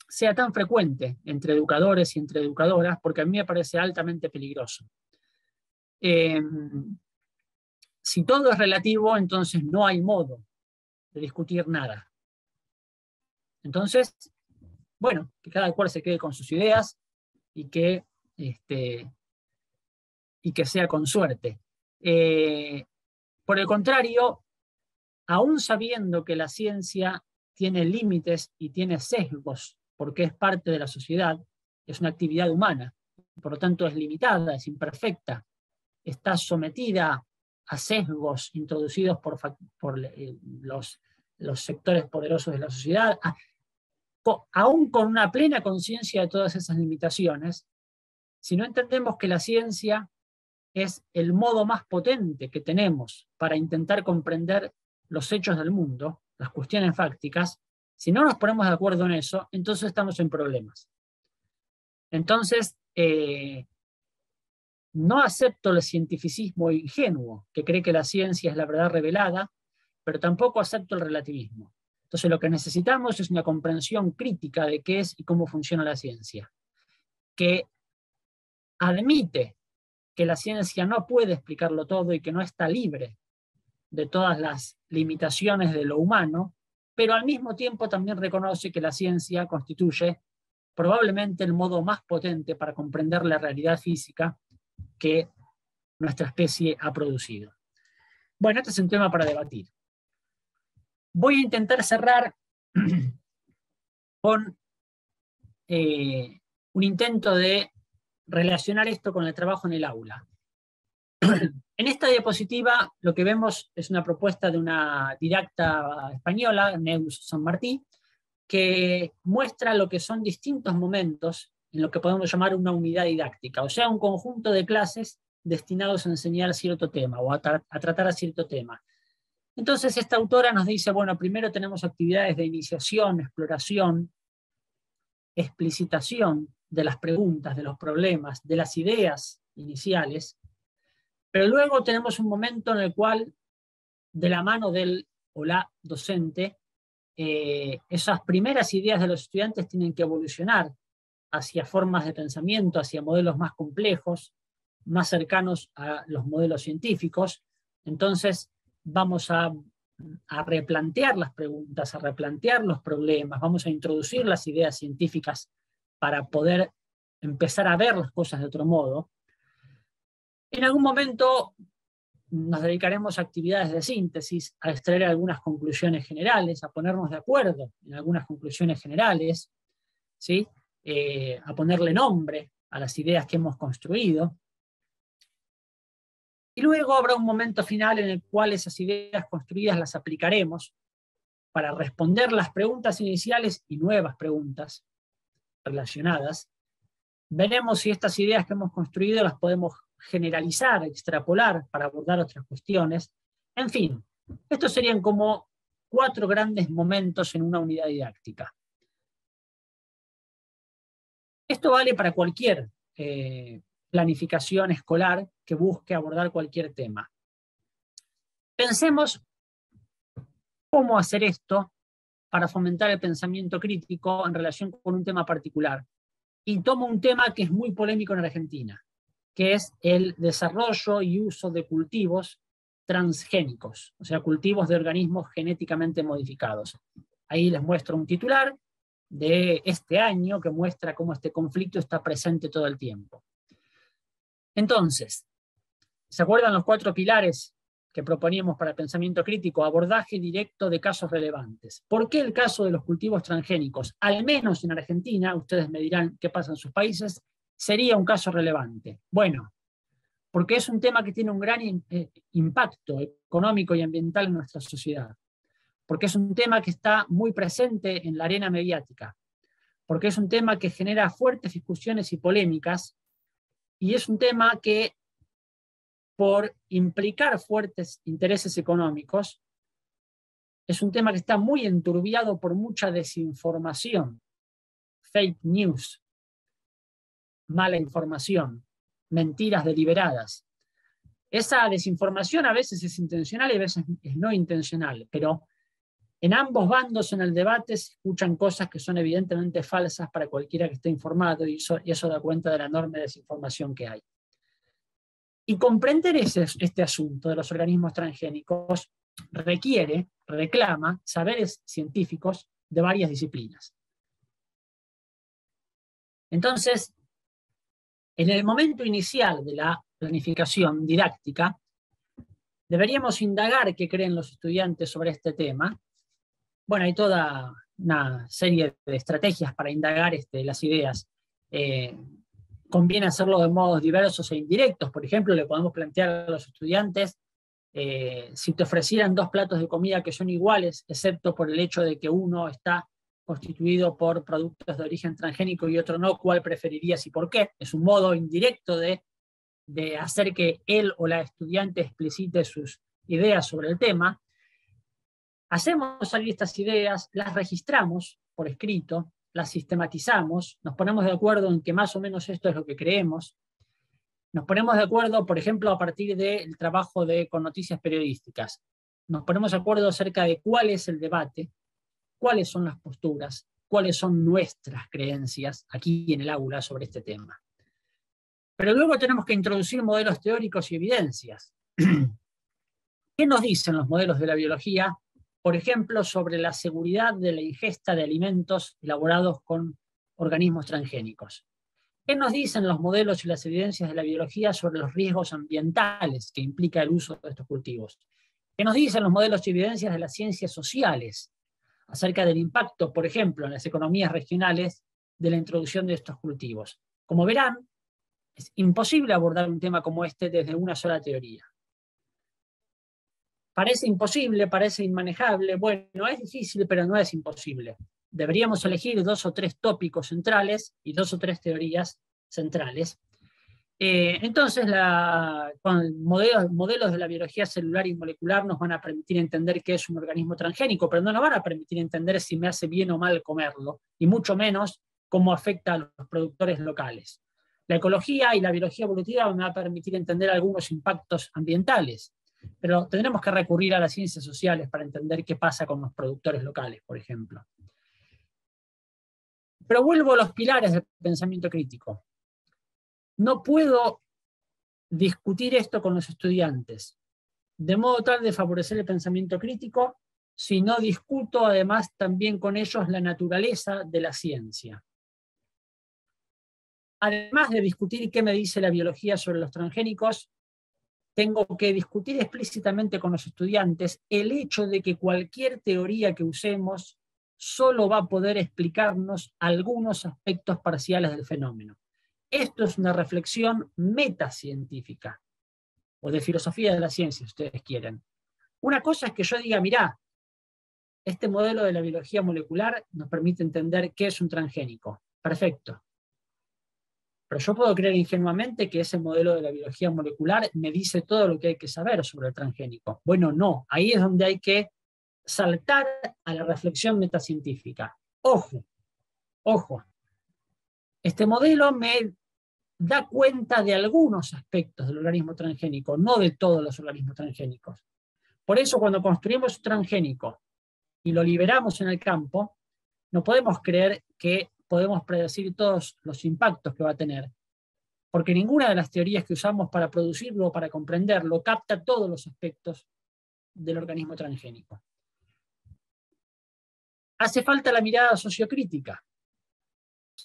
sea tan frecuente entre educadores y entre educadoras, porque a mí me parece altamente peligroso. Eh, si todo es relativo, entonces no hay modo de discutir nada. Entonces, bueno, que cada cual se quede con sus ideas y que, este, y que sea con suerte. Eh, por el contrario, aún sabiendo que la ciencia tiene límites y tiene sesgos, porque es parte de la sociedad, es una actividad humana, por lo tanto es limitada, es imperfecta, está sometida a sesgos introducidos por, eh, los, los, sectores poderosos de la sociedad, aún con una plena conciencia de todas esas limitaciones, si no entendemos que la ciencia es el modo más potente que tenemos para intentar comprender los hechos del mundo, las cuestiones fácticas, si no nos ponemos de acuerdo en eso, entonces estamos en problemas. Entonces, eh, no acepto el cientificismo ingenuo, que cree que la ciencia es la verdad revelada, pero tampoco acepto el relativismo. Entonces, lo que necesitamos es una comprensión crítica de qué es y cómo funciona la ciencia, que admite que la ciencia no puede explicarlo todo y que no está libre de todas las limitaciones de lo humano, pero al mismo tiempo también reconoce que la ciencia constituye probablemente el modo más potente para comprender la realidad física que nuestra especie ha producido. Bueno, este es un tema para debatir. Voy a intentar cerrar con eh, un intento de relacionar esto con el trabajo en el aula. En esta diapositiva lo que vemos es una propuesta de una didacta española, Neus San Martí, que muestra lo que son distintos momentos en lo que podemos llamar una unidad didáctica, o sea, un conjunto de clases destinados a enseñar cierto tema o a, tratar cierto tema. Entonces esta autora nos dice, bueno, primero tenemos actividades de iniciación, exploración, explicitación de las preguntas, de los problemas, de las ideas iniciales, pero luego tenemos un momento en el cual, de la mano del o la docente, eh, esas primeras ideas de los estudiantes tienen que evolucionar hacia formas de pensamiento, hacia modelos más complejos, más cercanos a los modelos científicos. Entonces, vamos a, replantear las preguntas, a replantear los problemas, vamos a introducir las ideas científicas para poder empezar a ver las cosas de otro modo. En algún momento nos dedicaremos a actividades de síntesis, a extraer algunas conclusiones generales, a ponernos de acuerdo en algunas conclusiones generales, ¿sí? Eh, a ponerle nombre a las ideas que hemos construido. Y luego habrá un momento final en el cual esas ideas construidas las aplicaremos para responder las preguntas iniciales y nuevas preguntas relacionadas. Veremos si estas ideas que hemos construido las podemos generalizar, extrapolar para abordar otras cuestiones. En fin, estos serían como cuatro grandes momentos en una unidad didáctica. Esto vale para cualquier eh, planificación escolar que busque abordar cualquier tema. Pensemos cómo hacer esto para fomentar el pensamiento crítico en relación con un tema particular. Y tomo un tema que es muy polémico en Argentina, que es el desarrollo y uso de cultivos transgénicos, o sea, cultivos de organismos genéticamente modificados. Ahí les muestro un titular de este año que muestra cómo este conflicto está presente todo el tiempo. Entonces, ¿se acuerdan los cuatro pilares que proponíamos para el pensamiento crítico? Abordaje directo de casos relevantes. ¿Por qué el caso de los cultivos transgénicos, al menos en Argentina, ustedes me dirán qué pasa en sus países, sería un caso relevante? Bueno, porque es un tema que tiene un gran eh, impacto económico y ambiental en nuestra sociedad, porque es un tema que está muy presente en la arena mediática, porque es un tema que genera fuertes discusiones y polémicas, y es un tema que, por implicar fuertes intereses económicos, es un tema que está muy enturbiado por mucha desinformación, fake news, mala información, mentiras deliberadas. Esa desinformación a veces es intencional y a veces es no intencional, pero en ambos bandos en el debate se escuchan cosas que son evidentemente falsas para cualquiera que esté informado y eso, da cuenta de la enorme desinformación que hay. Y comprender este asunto de los organismos transgénicos requiere, reclama saberes científicos de varias disciplinas. Entonces, en el momento inicial de la planificación didáctica, deberíamos indagar qué creen los estudiantes sobre este tema. Bueno, hay toda una serie de estrategias para indagar este, las ideas. Eh, conviene hacerlo de modos diversos e indirectos. Por ejemplo, le podemos plantear a los estudiantes, eh, si te ofrecieran dos platos de comida que son iguales, excepto por el hecho de que uno está constituido por productos de origen transgénico y otro no, ¿cuál preferirías y por qué? Es un modo indirecto de, de hacer que él o la estudiante explicite sus ideas sobre el tema. Hacemos salir estas ideas, las registramos por escrito, las sistematizamos, nos ponemos de acuerdo en que más o menos esto es lo que creemos, nos ponemos de acuerdo, por ejemplo, a partir del trabajo de, con noticias periodísticas, nos ponemos de acuerdo acerca de cuál es el debate, cuáles son las posturas, cuáles son nuestras creencias aquí en el aula sobre este tema. Pero luego tenemos que introducir modelos teóricos y evidencias. ¿Qué nos dicen los modelos de la biología, por ejemplo, sobre la seguridad de la ingesta de alimentos elaborados con organismos transgénicos? ¿Qué nos dicen los modelos y las evidencias de la biología sobre los riesgos ambientales que implica el uso de estos cultivos? ¿Qué nos dicen los modelos y evidencias de las ciencias sociales acerca del impacto, por ejemplo, en las economías regionales de la introducción de estos cultivos. Como verán, es imposible abordar un tema como este desde una sola teoría. Parece imposible, parece inmanejable. Bueno, es difícil, pero no es imposible. Deberíamos elegir dos o tres tópicos centrales y dos o tres teorías centrales. Eh, entonces, con modelos, modelos de la biología celular y molecular nos van a permitir entender qué es un organismo transgénico, pero no nos van a permitir entender si me hace bien o mal comerlo, y mucho menos cómo afecta a los productores locales. La ecología y la biología evolutiva van a permitir entender algunos impactos ambientales, pero tendremos que recurrir a las ciencias sociales para entender qué pasa con los productores locales, por ejemplo. Pero vuelvo a los pilares del pensamiento crítico. No puedo discutir esto con los estudiantes de modo tal de favorecer el pensamiento crítico si no discuto además también con ellos la naturaleza de la ciencia. Además de discutir qué me dice la biología sobre los transgénicos, tengo que discutir explícitamente con los estudiantes el hecho de que cualquier teoría que usemos solo va a poder explicarnos algunos aspectos parciales del fenómeno. Esto es una reflexión metacientífica, o de filosofía de la ciencia, si ustedes quieren. Una cosa es que yo diga, mirá, este modelo de la biología molecular nos permite entender qué es un transgénico. Perfecto. Pero yo puedo creer ingenuamente que ese modelo de la biología molecular me dice todo lo que hay que saber sobre el transgénico. Bueno, no, ahí es donde hay que saltar a la reflexión metacientífica. Ojo, ojo. Este modelo me da cuenta de algunos aspectos del organismo transgénico, no de todos los organismos transgénicos. Por eso cuando construimos un transgénico y lo liberamos en el campo, no podemos creer que podemos predecir todos los impactos que va a tener, porque ninguna de las teorías que usamos para producirlo o para comprenderlo capta todos los aspectos del organismo transgénico. Hace falta la mirada sociocrítica.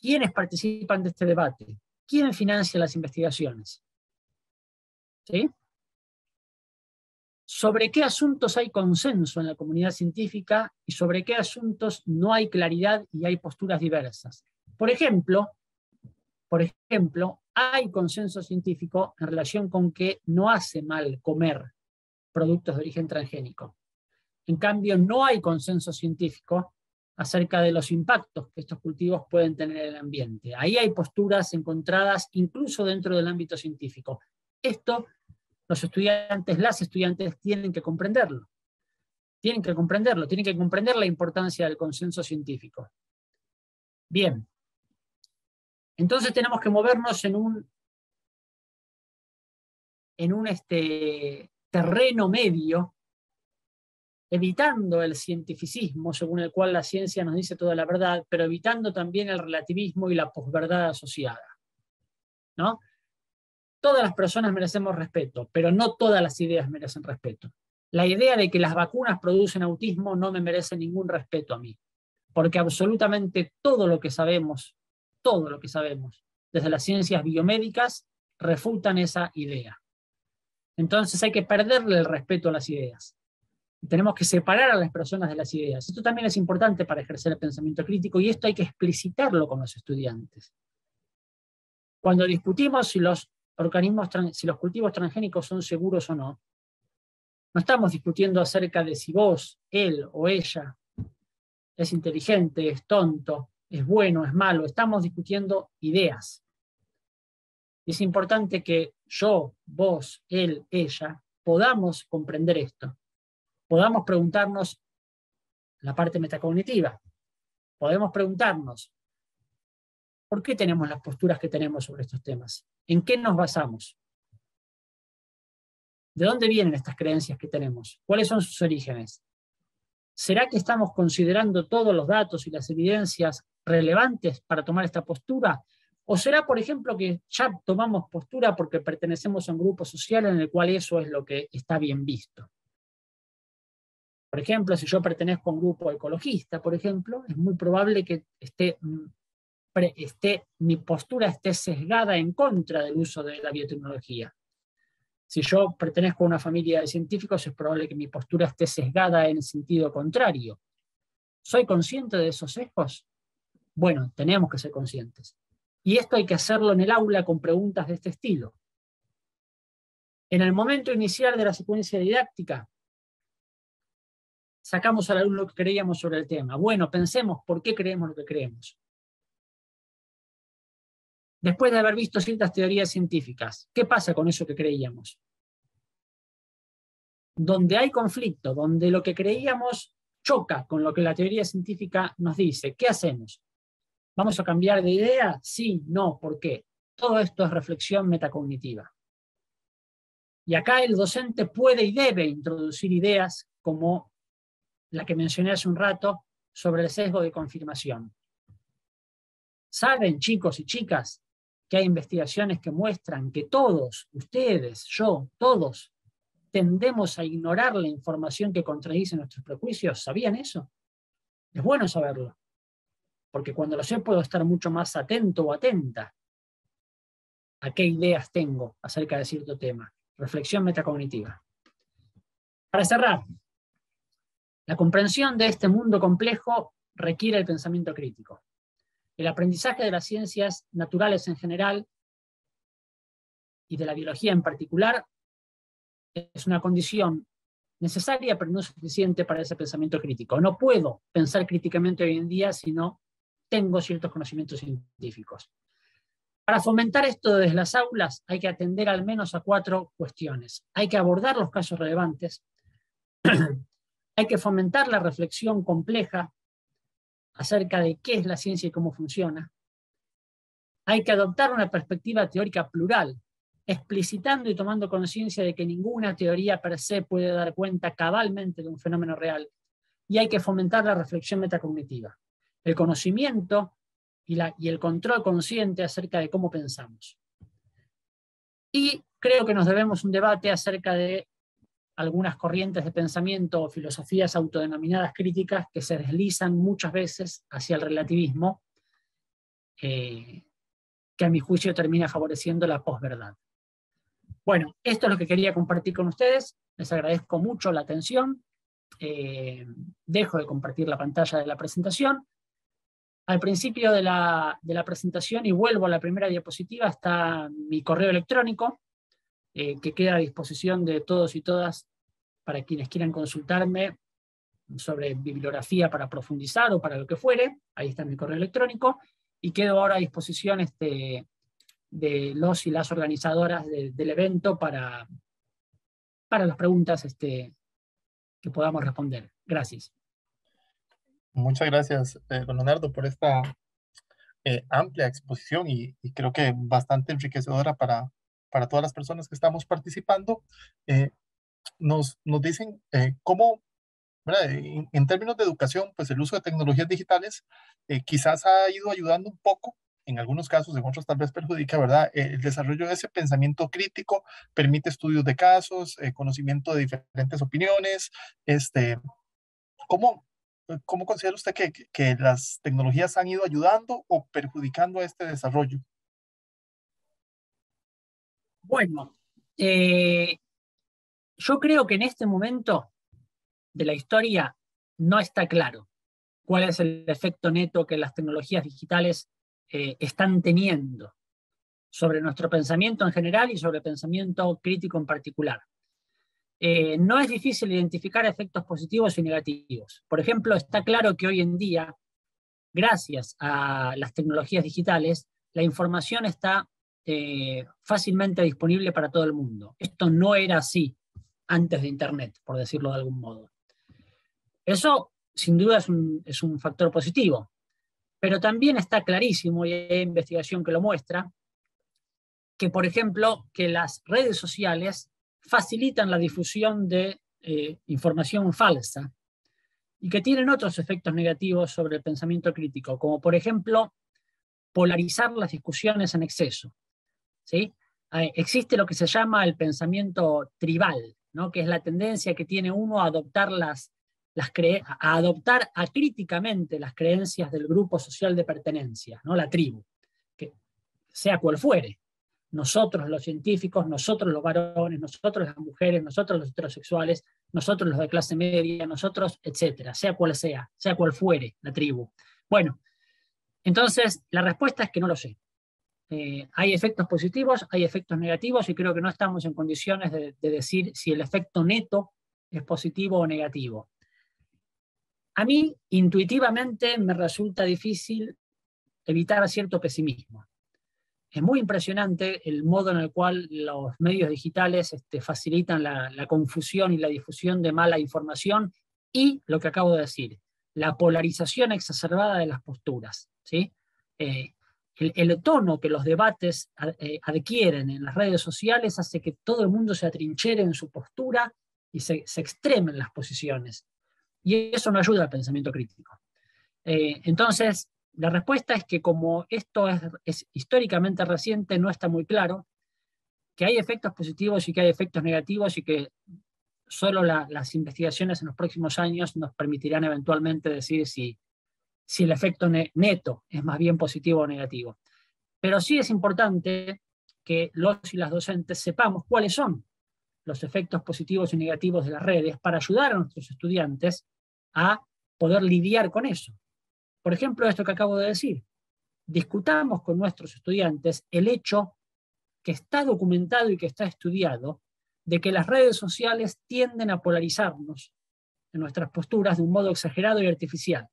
¿Quiénes participan de este debate? ¿Quién financia las investigaciones? ¿Sí? Sobre qué asuntos hay consenso en la comunidad científica y sobre qué asuntos no hay claridad y hay posturas diversas. Por ejemplo, por ejemplo, hay consenso científico en relación con que no hace mal comer productos de origen transgénico. En cambio, no hay consenso científico acerca de los impactos que estos cultivos pueden tener en el ambiente. Ahí hay posturas encontradas incluso dentro del ámbito científico. Esto los estudiantes, las estudiantes tienen que comprenderlo. Tienen que comprenderlo, tienen que comprender la importancia del consenso científico. Bien. Entonces tenemos que movernos en un, en un este, terreno medio, evitando el cientificismo, según el cual la ciencia nos dice toda la verdad, pero evitando también el relativismo y la posverdad asociada. ¿no? Todas las personas merecemos respeto, pero no todas las ideas merecen respeto. La idea de que las vacunas producen autismo no me merece ningún respeto a mí, porque absolutamente todo lo que sabemos, todo lo que sabemos, desde las ciencias biomédicas, refutan esa idea. Entonces hay que perderle el respeto a las ideas. Tenemos que separar a las personas de las ideas. Esto también es importante para ejercer el pensamiento crítico y esto hay que explicitarlo con los estudiantes. Cuando discutimos si los organismos, si los cultivos transgénicos son seguros o no. No estamos discutiendo acerca de si vos, él o ella es inteligente, es tonto, es bueno, es malo. Estamos discutiendo ideas. Es importante que yo, vos, él, ella, podamos comprender esto. Podamos preguntarnos la parte metacognitiva. Podemos preguntarnos, ¿por qué tenemos las posturas que tenemos sobre estos temas? ¿En qué nos basamos? ¿De dónde vienen estas creencias que tenemos? ¿Cuáles son sus orígenes? ¿Será que estamos considerando todos los datos y las evidencias relevantes para tomar esta postura? ¿O será, por ejemplo, que ya tomamos postura porque pertenecemos a un grupo social en el cual eso es lo que está bien visto? Por ejemplo, si yo pertenezco a un grupo ecologista, por ejemplo, es muy probable que esté mm, esté, mi postura esté sesgada en contra del uso de la biotecnología. Si yo pertenezco a una familia de científicos, es probable que mi postura esté sesgada en sentido contrario. ¿Soy consciente de esos sesgos? Bueno, tenemos que ser conscientes. Y esto hay que hacerlo en el aula con preguntas de este estilo. En el momento inicial de la secuencia didáctica, sacamos al alumno lo que creíamos sobre el tema. Bueno, pensemos por qué creemos lo que creemos. Después de haber visto ciertas teorías científicas, ¿qué pasa con eso que creíamos? Donde hay conflicto, donde lo que creíamos choca con lo que la teoría científica nos dice, ¿qué hacemos? ¿Vamos a cambiar de idea? Sí, no, ¿por qué? Todo esto es reflexión metacognitiva. Y acá el docente puede y debe introducir ideas como la que mencioné hace un rato sobre el sesgo de confirmación. Saben, chicos y chicas, que hay investigaciones que muestran que todos, ustedes, yo, todos, tendemos a ignorar la información que contradice nuestros prejuicios. ¿Sabían eso? Es bueno saberlo, porque cuando lo sé puedo estar mucho más atento o atenta a qué ideas tengo acerca de cierto tema. Reflexión metacognitiva. Para cerrar, la comprensión de este mundo complejo requiere el pensamiento crítico. El aprendizaje de las ciencias naturales en general y de la biología en particular es una condición necesaria pero no suficiente para ese pensamiento crítico. No puedo pensar críticamente hoy en día si no tengo ciertos conocimientos científicos. Para fomentar esto desde las aulas hay que atender al menos a cuatro cuestiones. Hay que abordar los casos relevantes, hay que fomentar la reflexión compleja acerca de qué es la ciencia y cómo funciona. Hay que adoptar una perspectiva teórica plural, explicitando y tomando conciencia de que ninguna teoría per se puede dar cuenta cabalmente de un fenómeno real. Y hay que fomentar la reflexión metacognitiva, el conocimiento y, y el control consciente acerca de cómo pensamos. Y creo que nos debemos un debate acerca de algunas corrientes de pensamiento o filosofías autodenominadas críticas que se deslizan muchas veces hacia el relativismo, eh, que a mi juicio termina favoreciendo la posverdad. Bueno, esto es lo que quería compartir con ustedes. Les agradezco mucho la atención. Eh, dejo de compartir la pantalla de la presentación. Al principio de la, presentación, y vuelvo a la primera diapositiva, está mi correo electrónico, eh, que queda a disposición de todos y todas para quienes quieran consultarme sobre bibliografía para profundizar o para lo que fuere. Ahí está mi correo electrónico. Y quedo ahora a disposición este, de los y las organizadoras del evento para, para las preguntas este, que podamos responder. Gracias. Muchas gracias, eh, Leonardo, por esta eh, amplia exposición y, creo que bastante enriquecedora para, para todas las personas que estamos participando. Eh, nos, nos dicen cómo, en, en, términos de educación, pues el uso de tecnologías digitales quizás ha ido ayudando un poco en algunos casos, en otros tal vez perjudica, ¿verdad? El desarrollo de ese pensamiento crítico permite estudios de casos, conocimiento de diferentes opiniones. Este, ¿cómo, eh, ¿Cómo considera usted que, que, las tecnologías han ido ayudando o perjudicando a este desarrollo? Bueno, eh, yo creo que en este momento de la historia no está claro cuál es el efecto neto que las tecnologías digitales eh, están teniendo sobre nuestro pensamiento en general y sobre el pensamiento crítico en particular. Eh, no es difícil identificar efectos positivos y negativos. Por ejemplo, está claro que hoy en día, gracias a las tecnologías digitales, la información está eh, fácilmente disponible para todo el mundo. Esto no era así antes de Internet, por decirlo de algún modo. Eso, sin duda, es un, factor positivo, pero también está clarísimo, y hay investigación que lo muestra, que, por ejemplo, que las redes sociales facilitan la difusión de eh, información falsa y que tienen otros efectos negativos sobre el pensamiento crítico, como por ejemplo polarizar las discusiones en exceso. ¿Sí? Existe lo que se llama el pensamiento tribal, ¿no? que es la tendencia que tiene uno a adoptar, las, las a adoptar acríticamente las creencias del grupo social de pertenencia, ¿no? la tribu, que sea cual fuere nosotros los científicos, nosotros los varones, nosotros las mujeres, nosotros los heterosexuales, nosotros los de clase media, nosotros, etcétera, sea cual sea, sea cual fuere la tribu. Bueno, entonces la respuesta es que no lo sé. Eh, hay efectos positivos, hay efectos negativos y creo que no estamos en condiciones de, de decir si el efecto neto es positivo o negativo. A mí, intuitivamente, me resulta difícil evitar cierto pesimismo. es muy impresionante el modo en el cual los medios digitales este, facilitan la, confusión y la difusión de mala información y lo que acabo de decir, la polarización exacerbada de las posturas. ¿sí? Eh, el, tono que los debates eh, adquieren en las redes sociales hace que todo el mundo se atrinchere en su postura y se, extremen las posiciones. Y eso no ayuda al pensamiento crítico. Eh, entonces, la respuesta es que como esto es, históricamente reciente, no está muy claro, que hay efectos positivos y que hay efectos negativos y que solo las investigaciones en los próximos años nos permitirán eventualmente decir si, si el efecto neto es más bien positivo o negativo. Pero sí es importante que los y las docentes sepamos cuáles son los efectos positivos y negativos de las redes para ayudar a nuestros estudiantes a poder lidiar con eso. Por ejemplo, esto que acabo de decir. Discutamos con nuestros estudiantes el hecho que está documentado y que está estudiado de que las redes sociales tienden a polarizarnos en nuestras posturas de un modo exagerado y artificial.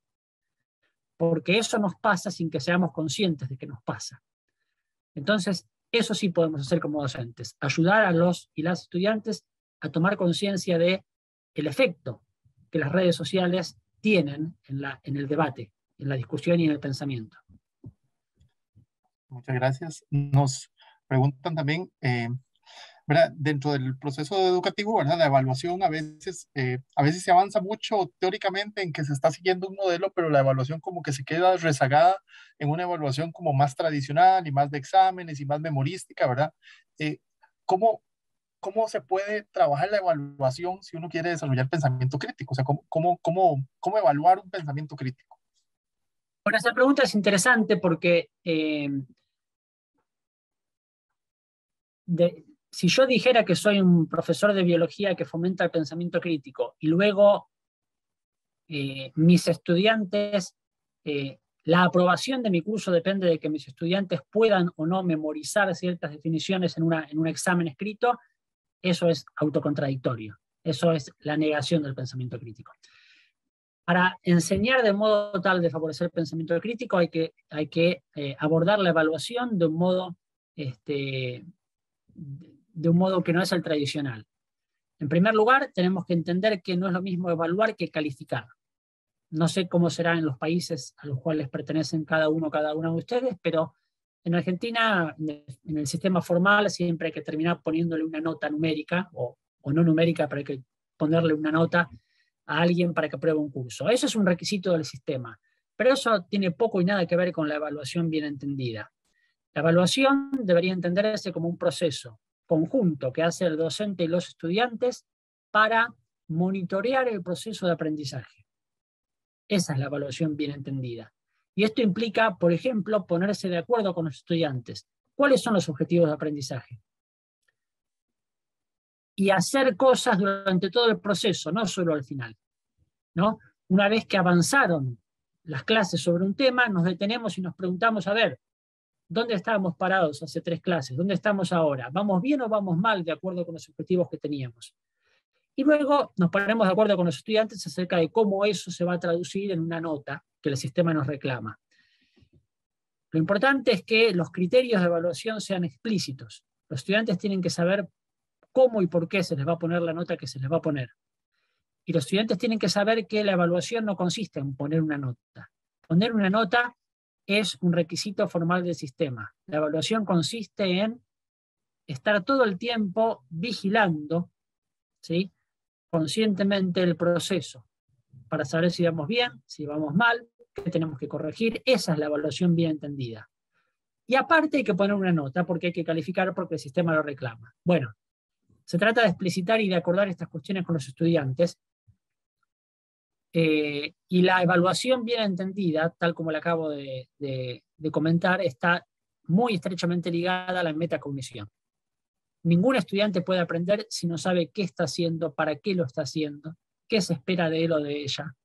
Porque eso nos pasa sin que seamos conscientes de que nos pasa. Entonces, eso sí podemos hacer como docentes, ayudar a los y las estudiantes a tomar conciencia de el efecto que las redes sociales tienen en, la, en el debate, en la discusión y en el pensamiento. Muchas gracias. Nos preguntan también, eh, dentro del proceso educativo, ¿verdad? la evaluación a veces, eh, a veces se avanza mucho teóricamente en que se está siguiendo un modelo, pero la evaluación como que se queda rezagada en una evaluación como más tradicional y más de exámenes y más memorística, ¿verdad? Eh, ¿cómo, ¿Cómo se puede trabajar la evaluación si uno quiere desarrollar pensamiento crítico? O sea, ¿cómo, cómo, cómo, cómo evaluar un pensamiento crítico? Bueno, esa pregunta es interesante porque eh, si yo dijera que soy un profesor de biología que fomenta el pensamiento crítico y luego eh, mis estudiantes, eh, la aprobación de mi curso depende de que mis estudiantes puedan o no memorizar ciertas definiciones en, una, en un examen escrito, eso es autocontradictorio. Eso es la negación del pensamiento crítico para enseñar de modo tal de favorecer el pensamiento crítico hay que, hay que eh, abordar la evaluación de un, modo, este, de un modo que no es el tradicional. En primer lugar, tenemos que entender que no es lo mismo evaluar que calificar. No sé cómo será en los países a los cuales pertenecen cada uno, cada una de ustedes, pero en Argentina, en el sistema formal, siempre hay que terminar poniéndole una nota numérica o, no numérica, pero hay que ponerle una nota a alguien para que apruebe un curso. Eso es un requisito del sistema, pero eso tiene poco y nada que ver con la evaluación bien entendida. La evaluación debería entenderse como un proceso conjunto que hace el docente y los estudiantes para monitorear el proceso de aprendizaje. Esa es la evaluación bien entendida. Y esto implica, por ejemplo, ponerse de acuerdo con los estudiantes. ¿Cuáles son los objetivos de aprendizaje? y hacer cosas durante todo el proceso, no solo al final. ¿no? Una vez que avanzaron las clases sobre un tema, nos detenemos y nos preguntamos, a ver, ¿dónde estábamos parados hace tres clases? ¿Dónde estamos ahora? ¿Vamos bien o vamos mal de acuerdo con los objetivos que teníamos? Y luego nos ponemos de acuerdo con los estudiantes acerca de cómo eso se va a traducir en una nota que el sistema nos reclama. Lo importante es que los criterios de evaluación sean explícitos. Los estudiantes tienen que saber cómo y por qué se les va a poner la nota que se les va a poner. Y los estudiantes tienen que saber que la evaluación no consiste en poner una nota. Poner una nota es un requisito formal del sistema. La evaluación consiste en estar todo el tiempo vigilando ¿sí? conscientemente el proceso para saber si vamos bien, si vamos mal, qué tenemos que corregir. Esa es la evaluación bien entendida. Y aparte hay que poner una nota porque hay que calificar porque el sistema lo reclama. Bueno, se trata de explicitar y de acordar estas cuestiones con los estudiantes. Eh, y la evaluación bien entendida, tal como la acabo de, comentar, está muy estrechamente ligada a la metacognición. Ningún estudiante puede aprender si no sabe qué está haciendo, para qué lo está haciendo, qué se espera de él o de ella.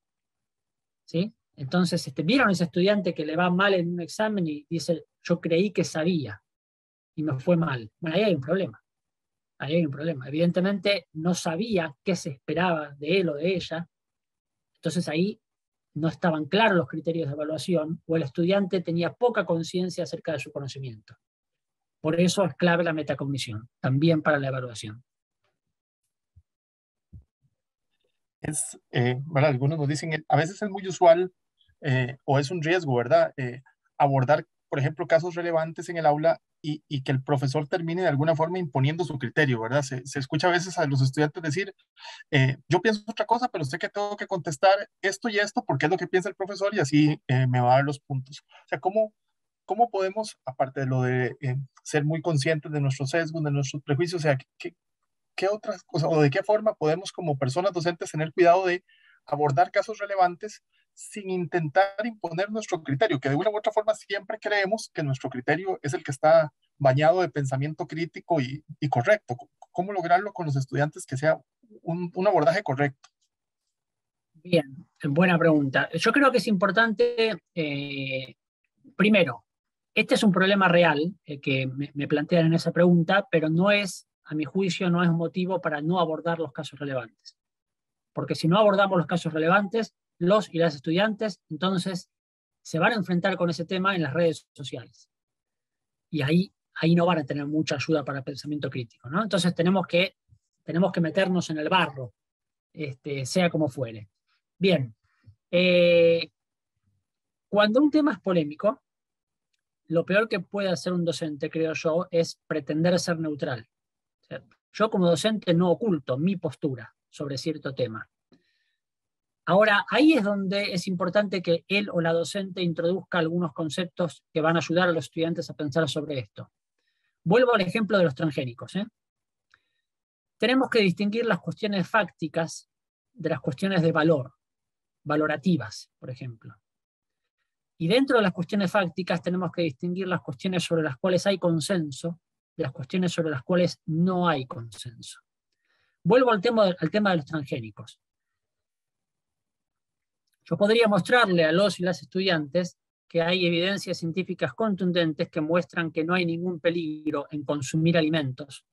¿Sí? Entonces, este, ¿vieron ese estudiante que le va mal en un examen y dice, yo creí que sabía y me fue mal? Bueno, ahí hay un problema ahí hay un problema. Evidentemente no sabía qué se esperaba de él o de ella, entonces ahí no estaban claros los criterios de evaluación o el estudiante tenía poca conciencia acerca de su conocimiento. Por eso es clave la metacognición, también para la evaluación. Es, eh, Algunos nos dicen, a veces es muy usual eh, o es un riesgo, ¿verdad? Eh, abordar, por ejemplo, casos relevantes en el aula y, que el profesor termine de alguna forma imponiendo su criterio, ¿verdad? Se, escucha a veces a los estudiantes decir, yo pienso otra cosa, pero sé que tengo que contestar esto y esto porque es lo que piensa el profesor y así me va a dar los puntos. O sea, ¿cómo, cómo podemos, aparte de lo de ser muy conscientes de nuestros sesgos, de nuestros prejuicios, o sea, ¿qué, qué otras cosas o de qué forma podemos como personas docentes tener cuidado de abordar casos relevantes sin intentar imponer nuestro criterio, que de una u otra forma siempre creemos que nuestro criterio es el que está bañado de pensamiento crítico y, correcto. ¿Cómo lograrlo con los estudiantes que sea un, un, abordaje correcto? Bien, buena pregunta. Yo creo que es importante, eh, primero, este es un problema real eh, que me, me plantean en esa pregunta, pero no es a mi juicio, no es motivo para no abordar los casos relevantes. Porque si no abordamos los casos relevantes, los y las estudiantes, entonces se van a enfrentar con ese tema en las redes sociales. Y ahí, ahí no van a tener mucha ayuda para el pensamiento crítico. ¿no? Entonces tenemos que, tenemos que meternos en el barro, este, sea como fuere. Bien, eh, cuando un tema es polémico, lo peor que puede hacer un docente, creo yo, es pretender ser neutral. Yo como docente no oculto mi postura sobre cierto tema. Ahora, ahí es donde es importante que él o la docente introduzca algunos conceptos que van a ayudar a los estudiantes a pensar sobre esto. Vuelvo al ejemplo de los transgénicos. ¿eh? Tenemos que distinguir las cuestiones fácticas de las cuestiones de valor, valorativas, por ejemplo. Y dentro de las cuestiones fácticas tenemos que distinguir las cuestiones sobre las cuales hay consenso de las cuestiones sobre las cuales no hay consenso. Vuelvo al tema, al tema de los transgénicos. Yo podría mostrarle a los y las estudiantes que hay evidencias científicas contundentes que muestran que no hay ningún peligro en consumir alimentos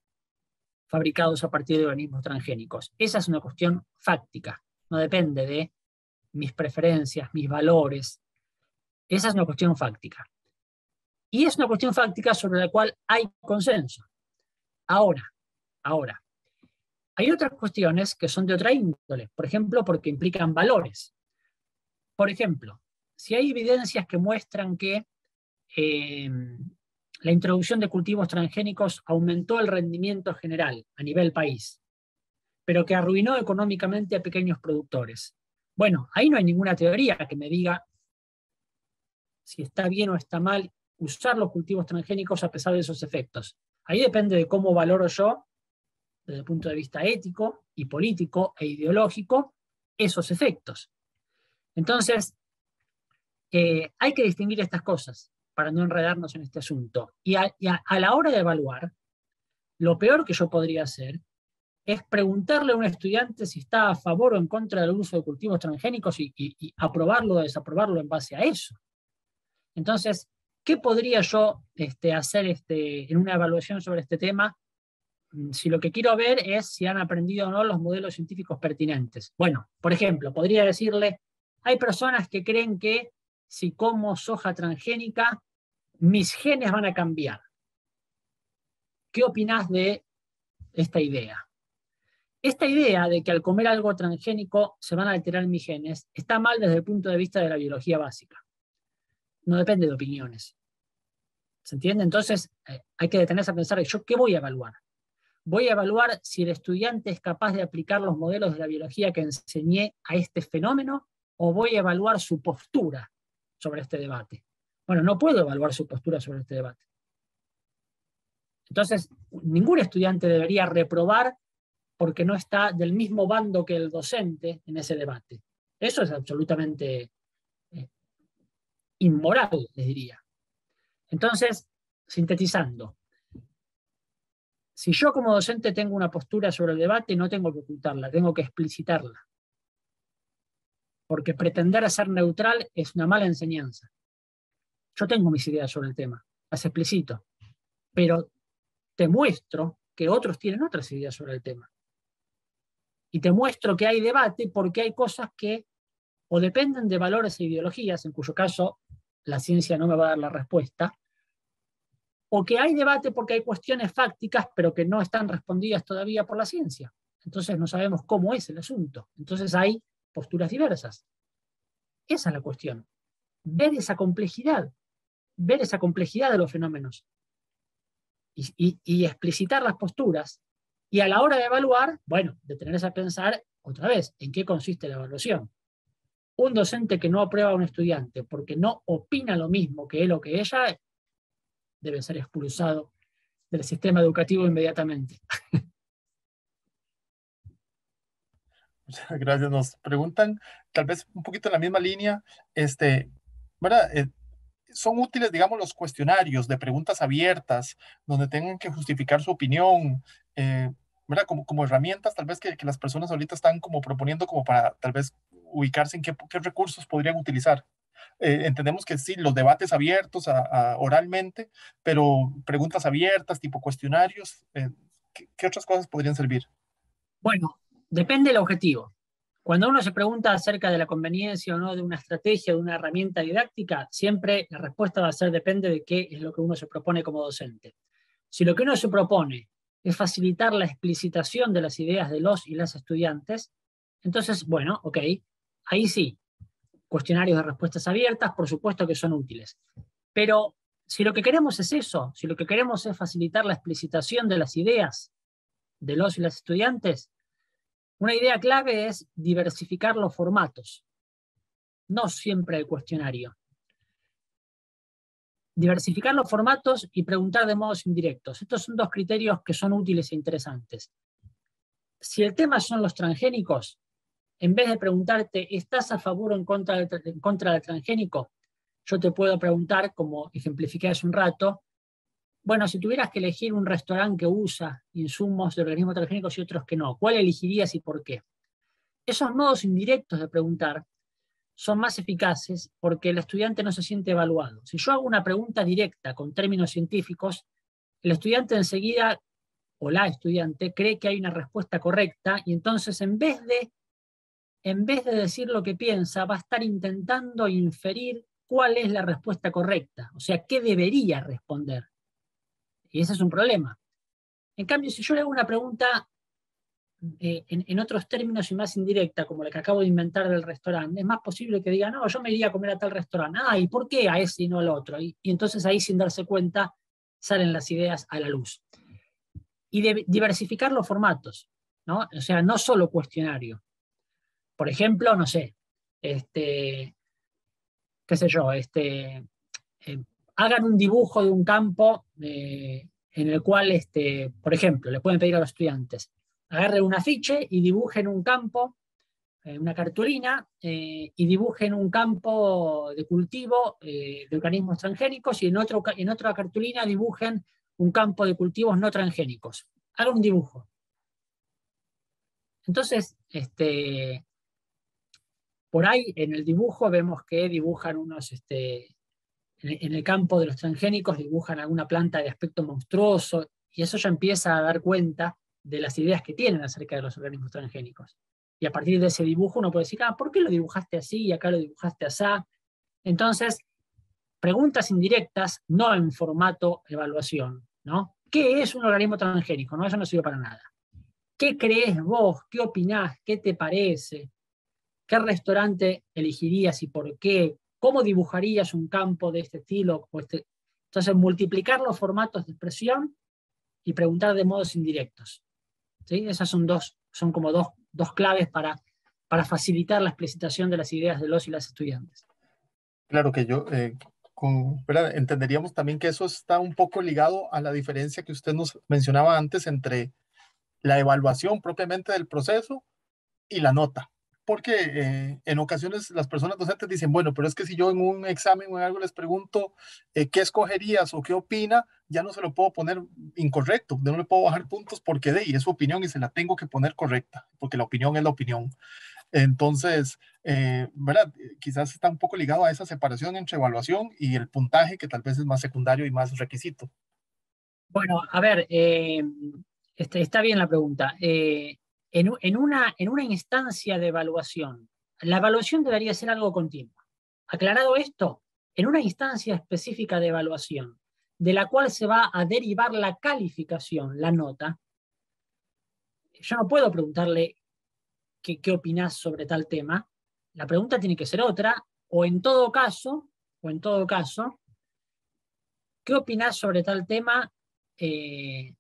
fabricados a partir de organismos transgénicos. Esa es una cuestión fáctica, no depende de mis preferencias, mis valores. Esa es una cuestión fáctica. Y es una cuestión fáctica sobre la cual hay consenso. Ahora, ahora, hay otras cuestiones que son de otra índole, por ejemplo, porque implican valores. Por ejemplo, si hay evidencias que muestran que eh, la introducción de cultivos transgénicos aumentó el rendimiento general a nivel país, pero que arruinó económicamente a pequeños productores. Bueno, ahí no hay ninguna teoría que me diga si está bien o está mal usar los cultivos transgénicos a pesar de esos efectos. Ahí depende de cómo valoro yo, desde el punto de vista ético y político e ideológico, esos efectos. Entonces, eh, hay que distinguir estas cosas para no enredarnos en este asunto. Y a, la hora de evaluar, lo peor que yo podría hacer es preguntarle a un estudiante si está a favor o en contra del uso de cultivos transgénicos y, aprobarlo o desaprobarlo en base a eso. Entonces, ¿Qué podría yo este, hacer este, en una evaluación sobre este tema? Mm, si lo que quiero ver es si han aprendido o no los modelos científicos pertinentes. Bueno, por ejemplo, podría decirle, hay personas que creen que si como soja transgénica, mis genes van a cambiar. ¿Qué opinas de esta idea? Esta idea de que al comer algo transgénico se van a alterar mis genes está mal desde el punto de vista de la biología básica no depende de opiniones. ¿Se entiende? Entonces eh, hay que detenerse a pensar, ¿yo qué voy a evaluar? Voy a evaluar si el estudiante es capaz de aplicar los modelos de la biología que enseñé a este fenómeno o voy a evaluar su postura sobre este debate. Bueno, no puedo evaluar su postura sobre este debate. Entonces, ningún estudiante debería reprobar porque no está del mismo bando que el docente en ese debate. Eso es absolutamente inmoral, les diría. Entonces, sintetizando, si yo como docente tengo una postura sobre el debate, no tengo que ocultarla, tengo que explicitarla. Porque pretender ser neutral es una mala enseñanza. Yo tengo mis ideas sobre el tema, las explicito, pero te muestro que otros tienen otras ideas sobre el tema. Y te muestro que hay debate porque hay cosas que o dependen de valores e ideologías, en cuyo caso la ciencia no me va a dar la respuesta, o que hay debate porque hay cuestiones fácticas, pero que no están respondidas todavía por la ciencia. Entonces no sabemos cómo es el asunto. Entonces hay posturas diversas. Esa es la cuestión. Ver esa complejidad, ver esa complejidad de los fenómenos y, y explicitar las posturas. Y a la hora de evaluar, bueno, detenerse a pensar otra vez en qué consiste la evaluación. Un docente que no aprueba a un estudiante porque no opina lo mismo que él o que ella debe ser expulsado del sistema educativo inmediatamente. Gracias. Nos preguntan, tal vez un poquito en la misma línea, este, ¿verdad? Eh, son útiles, digamos, los cuestionarios de preguntas abiertas, donde tengan que justificar su opinión, eh, ¿verdad? Como, como herramientas, tal vez que, que, las personas ahorita están como proponiendo como para tal vez ubicarse en qué, qué recursos podrían utilizar. Eh, entendemos que sí, los debates abiertos a, oralmente, pero preguntas abiertas, tipo cuestionarios, eh, ¿qué, otras cosas podrían servir? Bueno, depende del objetivo. Cuando uno se pregunta acerca de la conveniencia o no de una estrategia, de una herramienta didáctica, siempre la respuesta va a ser depende de qué es lo que uno se propone como docente. Si lo que uno se propone es facilitar la explicitación de las ideas de los y las estudiantes, entonces, bueno, ok, ahí sí, cuestionarios de respuestas abiertas, por supuesto que son útiles. Pero si lo que queremos es eso, si lo que queremos es facilitar la explicitación de las ideas de los y las estudiantes, una idea clave es diversificar los formatos, no siempre el cuestionario. Diversificar los formatos y preguntar de modos indirectos. Estos son dos criterios que son útiles e interesantes. Si el tema son los transgénicos, en vez de preguntarte, ¿estás a favor o en contra, del, en contra del transgénico? Yo te puedo preguntar, como ejemplifiqué hace un rato, bueno, si tuvieras que elegir un restaurante que usa insumos de organismos transgénicos y otros que no, ¿cuál elegirías y por qué? Esos modos indirectos de preguntar son más eficaces porque el estudiante no se siente evaluado. Si yo hago una pregunta directa con términos científicos, el estudiante enseguida, o la estudiante, cree que hay una respuesta correcta y entonces en vez de en vez de decir lo que piensa, va a estar intentando inferir cuál es la respuesta correcta, o sea, qué debería responder. Y ese es un problema. En cambio, si yo le hago una pregunta eh, en, otros términos y más indirecta, como la que acabo de inventar del restaurante, es más posible que diga, no, yo me iría a comer a tal restaurante. Ah, ¿y por qué a ese y no al otro? Y, entonces ahí, sin darse cuenta, salen las ideas a la luz. Y diversificar los formatos, ¿no? O sea, no solo cuestionario. Por ejemplo, no sé, este, qué sé yo, este, eh, hagan un dibujo de un campo eh, en el cual, este, por ejemplo, le pueden pedir a los estudiantes, agarren un afiche y dibujen un campo, eh, una cartulina, y dibujen un campo de cultivo de organismos transgénicos y en, otro, en otra cartulina dibujen un campo de cultivos no transgénicos. Hagan un dibujo. Entonces, este, por ahí en el dibujo vemos que dibujan unos, este, en el campo de los transgénicos dibujan alguna planta de aspecto monstruoso y eso ya empieza a dar cuenta de las ideas que tienen acerca de los organismos transgénicos. Y a partir de ese dibujo uno puede decir, ah, ¿por qué lo dibujaste así y acá lo dibujaste así? Entonces, preguntas indirectas, no en formato evaluación, ¿no? ¿Qué es un organismo transgénico? No, eso no sirve para nada. ¿Qué crees vos? ¿Qué opinás? ¿Qué te parece? ¿Qué restaurante elegirías y por qué? ¿Cómo dibujarías un campo de este estilo? Este? Entonces, multiplicar los formatos de expresión y preguntar de modos indirectos. ¿Sí? Esas son, dos, son como dos, dos claves para, para facilitar la explicitación de las ideas de los y las estudiantes. Claro que yo eh, con, entenderíamos también que eso está un poco ligado a la diferencia que usted nos mencionaba antes entre la evaluación propiamente del proceso y la nota porque eh, en ocasiones las personas docentes dicen, bueno, pero es que si yo en un examen o en algo les pregunto eh, qué escogerías o qué opina, ya no se lo puedo poner incorrecto, no le puedo bajar puntos porque de y es su opinión y se la tengo que poner correcta, porque la opinión es la opinión. Entonces, eh, ¿verdad? Quizás está un poco ligado a esa separación entre evaluación y el puntaje, que tal vez es más secundario y más requisito. Bueno, a ver, este, está bien la pregunta en, una, instancia de evaluación, la evaluación debería ser algo continuo. Aclarado esto, en una instancia específica de evaluación, de la cual se va a derivar la calificación, la nota, yo no puedo preguntarle qué, qué opinás sobre tal tema. La pregunta tiene que ser otra, o en todo caso, o en todo caso, ¿qué opinás sobre tal tema? Eh,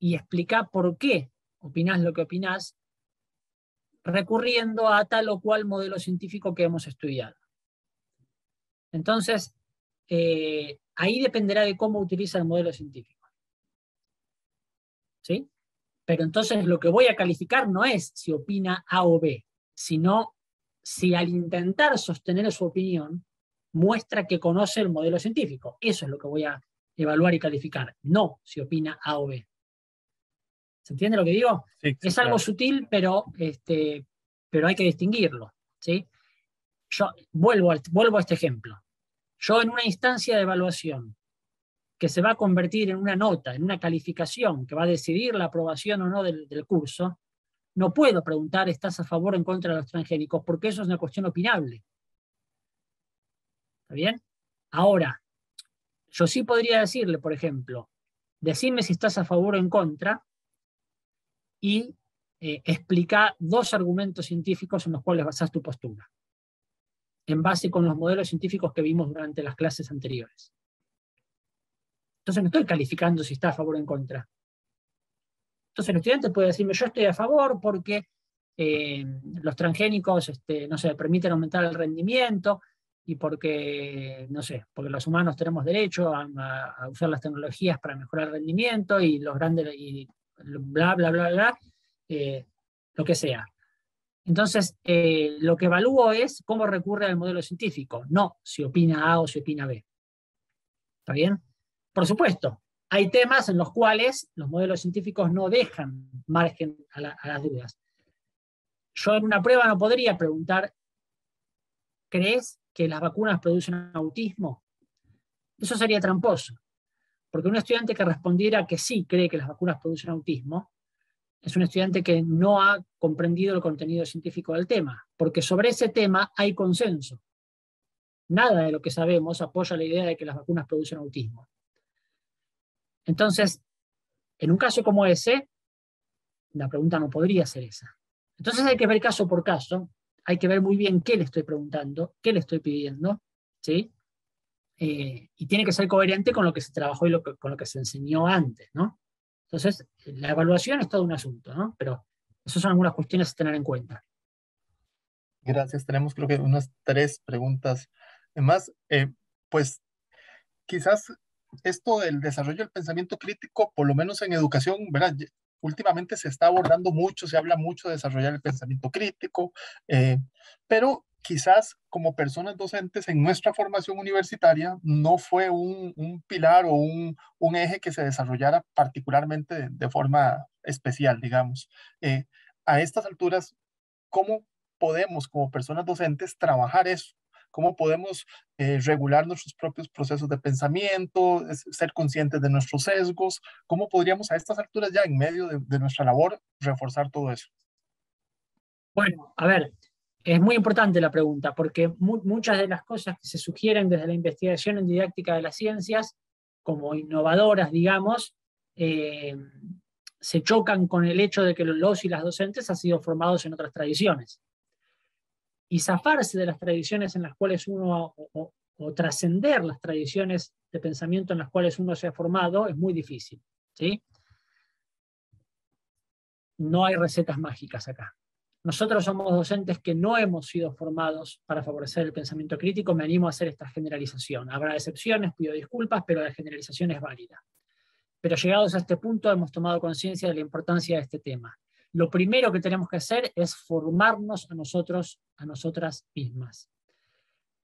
y explica por qué opinás lo que opinás, recurriendo a tal o cual modelo científico que hemos estudiado. Entonces, eh, ahí dependerá de cómo utiliza el modelo científico. ¿Sí? Pero entonces lo que voy a calificar no es si opina A o B, sino si al intentar sostener su opinión muestra que conoce el modelo científico. Eso es lo que voy a evaluar y calificar, no si opina A o B. ¿Se entiende lo que digo? es algo sutil, pero, este, pero hay que distinguirlo. ¿sí? Yo vuelvo, vuelvo a este ejemplo. Yo en una instancia de evaluación que se va a convertir en una nota, en una calificación que va a decidir la aprobación o no del, curso, no puedo preguntar, ¿estás a favor o en contra de los transgénicos? Porque eso es una cuestión opinable. ¿Está bien? Ahora, yo sí podría decirle, por ejemplo, decime si estás a favor o en contra y eh, explica dos argumentos científicos en los cuales basas tu postura, en base con los modelos científicos que vimos durante las clases anteriores. Entonces no estoy calificando si está a favor o en contra. Entonces el estudiante puede decirme, yo estoy a favor porque eh, los transgénicos, este, no sé, permiten aumentar el rendimiento y porque, no sé, porque los humanos tenemos derecho a, usar las tecnologías para mejorar el rendimiento y los grandes, bla, bla, bla, bla, eh, lo que sea. Entonces, eh, lo que evalúo es cómo recurre al modelo científico, no si opina A o si opina B. ¿Está bien? Por supuesto, hay temas en los cuales los modelos científicos no dejan margen a, las dudas. Yo en una prueba no podría preguntar, ¿crees que las vacunas producen autismo? Eso sería tramposo, porque un estudiante que respondiera que sí cree que las vacunas producen autismo, es un estudiante que no ha comprendido el contenido científico del tema, porque sobre ese tema hay consenso. Nada de lo que sabemos apoya la idea de que las vacunas producen autismo. Entonces, en un caso como ese, la pregunta no podría ser esa. Entonces hay que ver caso por caso, hay que ver muy bien qué le estoy preguntando, qué le estoy pidiendo, ¿sí? Eh, y tiene que ser coherente con lo que se trabajó y con lo que se enseñó antes, ¿no? Entonces, la evaluación es todo un asunto, ¿no? Pero esas son algunas cuestiones a tener en cuenta. Gracias. Tenemos creo que unas tres preguntas más. Eh, pues quizás esto del desarrollo del pensamiento crítico, por lo menos en educación, ¿verdad? últimamente se está abordando mucho, se habla mucho de desarrollar el pensamiento crítico, eh, pero quizás como personas docentes en nuestra formación universitaria no fue un, pilar o un, eje que se desarrollara particularmente de, forma especial, digamos. Eh, a estas alturas, ¿cómo podemos como personas docentes trabajar eso? cómo podemos eh, regular nuestros propios procesos de pensamiento, ser conscientes de nuestros sesgos, cómo podríamos a estas alturas ya en medio de, nuestra labor reforzar todo eso. Bueno, a ver, es muy importante la pregunta, porque muchas de las cosas que se sugieren desde la investigación en didáctica de las ciencias, como innovadoras, digamos, eh, se chocan con el hecho de que los y las docentes han sido formados en otras tradiciones y zafarse de las tradiciones en las cuales uno, o, trascender las tradiciones de pensamiento en las cuales uno se ha formado, es muy difícil. ¿sí? No hay recetas mágicas acá. Nosotros somos docentes que no hemos sido formados para favorecer el pensamiento crítico. Me animo a hacer esta generalización. Habrá excepciones, pido disculpas, pero la generalización es válida. Pero llegados a este punto hemos tomado conciencia de la importancia de este tema lo primero que tenemos que hacer es formarnos a nosotros, a nosotras mismas.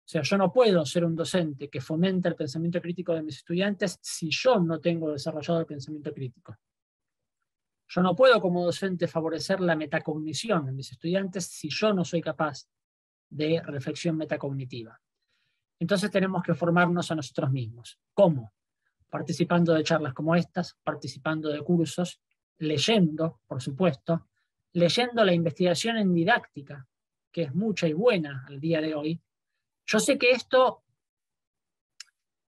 O sea, yo no puedo ser un docente que fomenta el pensamiento crítico de mis estudiantes si yo no tengo desarrollado el pensamiento crítico. Yo no puedo como docente favorecer la metacognición en mis estudiantes si yo no soy capaz de reflexión metacognitiva. Entonces tenemos que formarnos a nosotros mismos. ¿Cómo? Participando de charlas como estas, participando de cursos, leyendo, por supuesto, leyendo la investigación en didáctica, que es mucha y buena al día de hoy. Yo sé que esto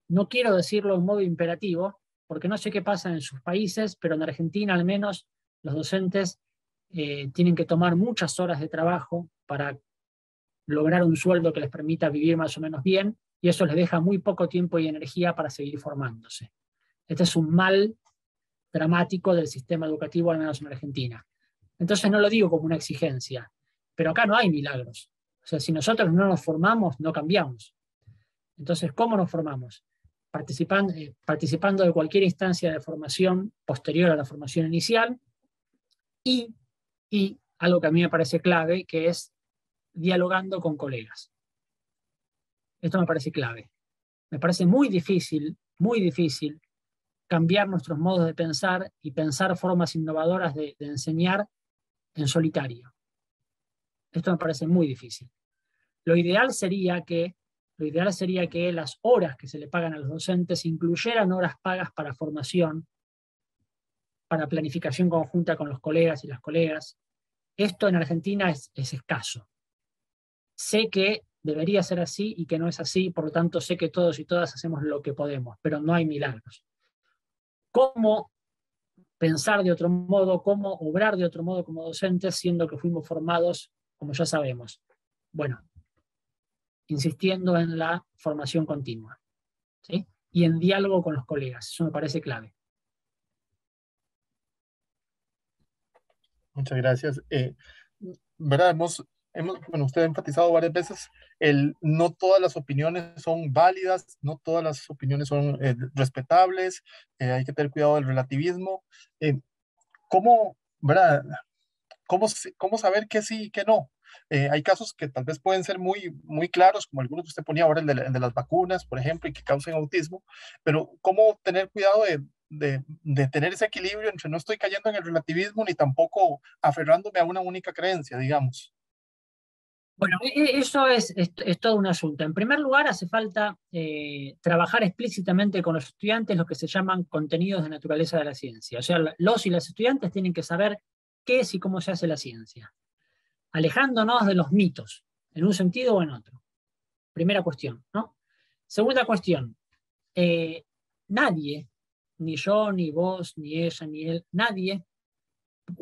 No quiero decirlo en modo imperativo, porque no sé qué pasa en sus países, pero en Argentina al menos los docentes eh, tienen que tomar muchas horas de trabajo para lograr un sueldo que les permita vivir más o menos bien, y eso les deja muy poco tiempo y energía para seguir formándose. Este es un mal dramático del sistema educativo, al menos en Argentina. Entonces no lo digo como una exigencia, pero acá no hay milagros. O sea, si nosotros no nos formamos, no cambiamos. Entonces, ¿cómo nos formamos? Participando, eh, participando de cualquier instancia de formación posterior a la formación inicial y, y algo que a mí me parece clave, que es dialogando con colegas. Esto me parece clave. Me parece muy difícil, muy difícil cambiar nuestros modos de pensar y pensar formas innovadoras de, enseñar en solitario. Esto me parece muy difícil. Lo ideal sería que lo ideal sería que las horas que se le pagan a los docentes incluyeran horas pagas para formación, para planificación conjunta con los colegas y las colegas. Esto en Argentina es escaso. Sé que debería ser así y que no es así, por lo tanto sé que todos y todas hacemos lo que podemos, pero no hay milagros. ¿Cómo pensar de otro modo, cómo obrar de otro modo como docentes, siendo que fuimos formados, como ya sabemos? Bueno, insistiendo en la formación continua ¿sí? y en diálogo con los colegas, eso me parece clave. Muchas gracias. Eh, ¿verdad? Hemos bueno, usted ha enfatizado varias veces, el, no todas las opiniones son válidas, no todas las opiniones son eh, respetables, eh, hay que tener cuidado del relativismo. Eh, ¿cómo, verdad? ¿Cómo, ¿Cómo saber qué sí y qué no? Hay casos que tal vez pueden ser muy, muy claros, como algunos que usted ponía ahora, el de, las vacunas, por ejemplo, y que causen autismo, pero ¿cómo tener cuidado de, de, tener ese equilibrio entre no estoy cayendo en el relativismo ni tampoco aferrándome a una única creencia, digamos. Bueno, e, e, eso es, todo un asunto. En primer lugar, hace falta eh, trabajar explícitamente con los estudiantes lo que se llaman contenidos de naturaleza de la ciencia. O sea, los y las estudiantes tienen que saber qué es y cómo se hace la ciencia, alejándonos de los mitos, en un sentido o en otro. Primera cuestión, ¿no? Segunda cuestión, eh, nadie, ni yo, ni vos, ni ella, ni él, nadie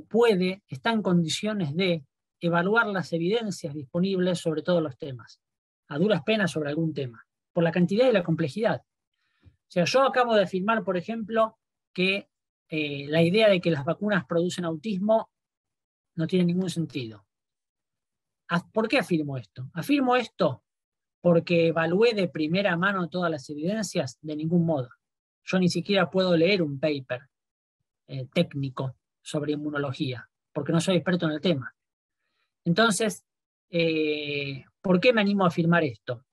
puede, está en condiciones de evaluar las evidencias disponibles sobre todos los temas, a duras penas sobre algún tema, por la cantidad y la complejidad. O sea, yo acabo de afirmar, por ejemplo, que eh, la idea de que las vacunas producen autismo no tiene ningún sentido. ¿Por qué afirmo esto? Afirmo esto porque evalué de primera mano todas las evidencias de ningún modo. Yo ni siquiera puedo leer un paper eh, técnico sobre inmunología, porque no soy experto en el tema. Entonces, eh, ¿por qué me animo a afirmar esto?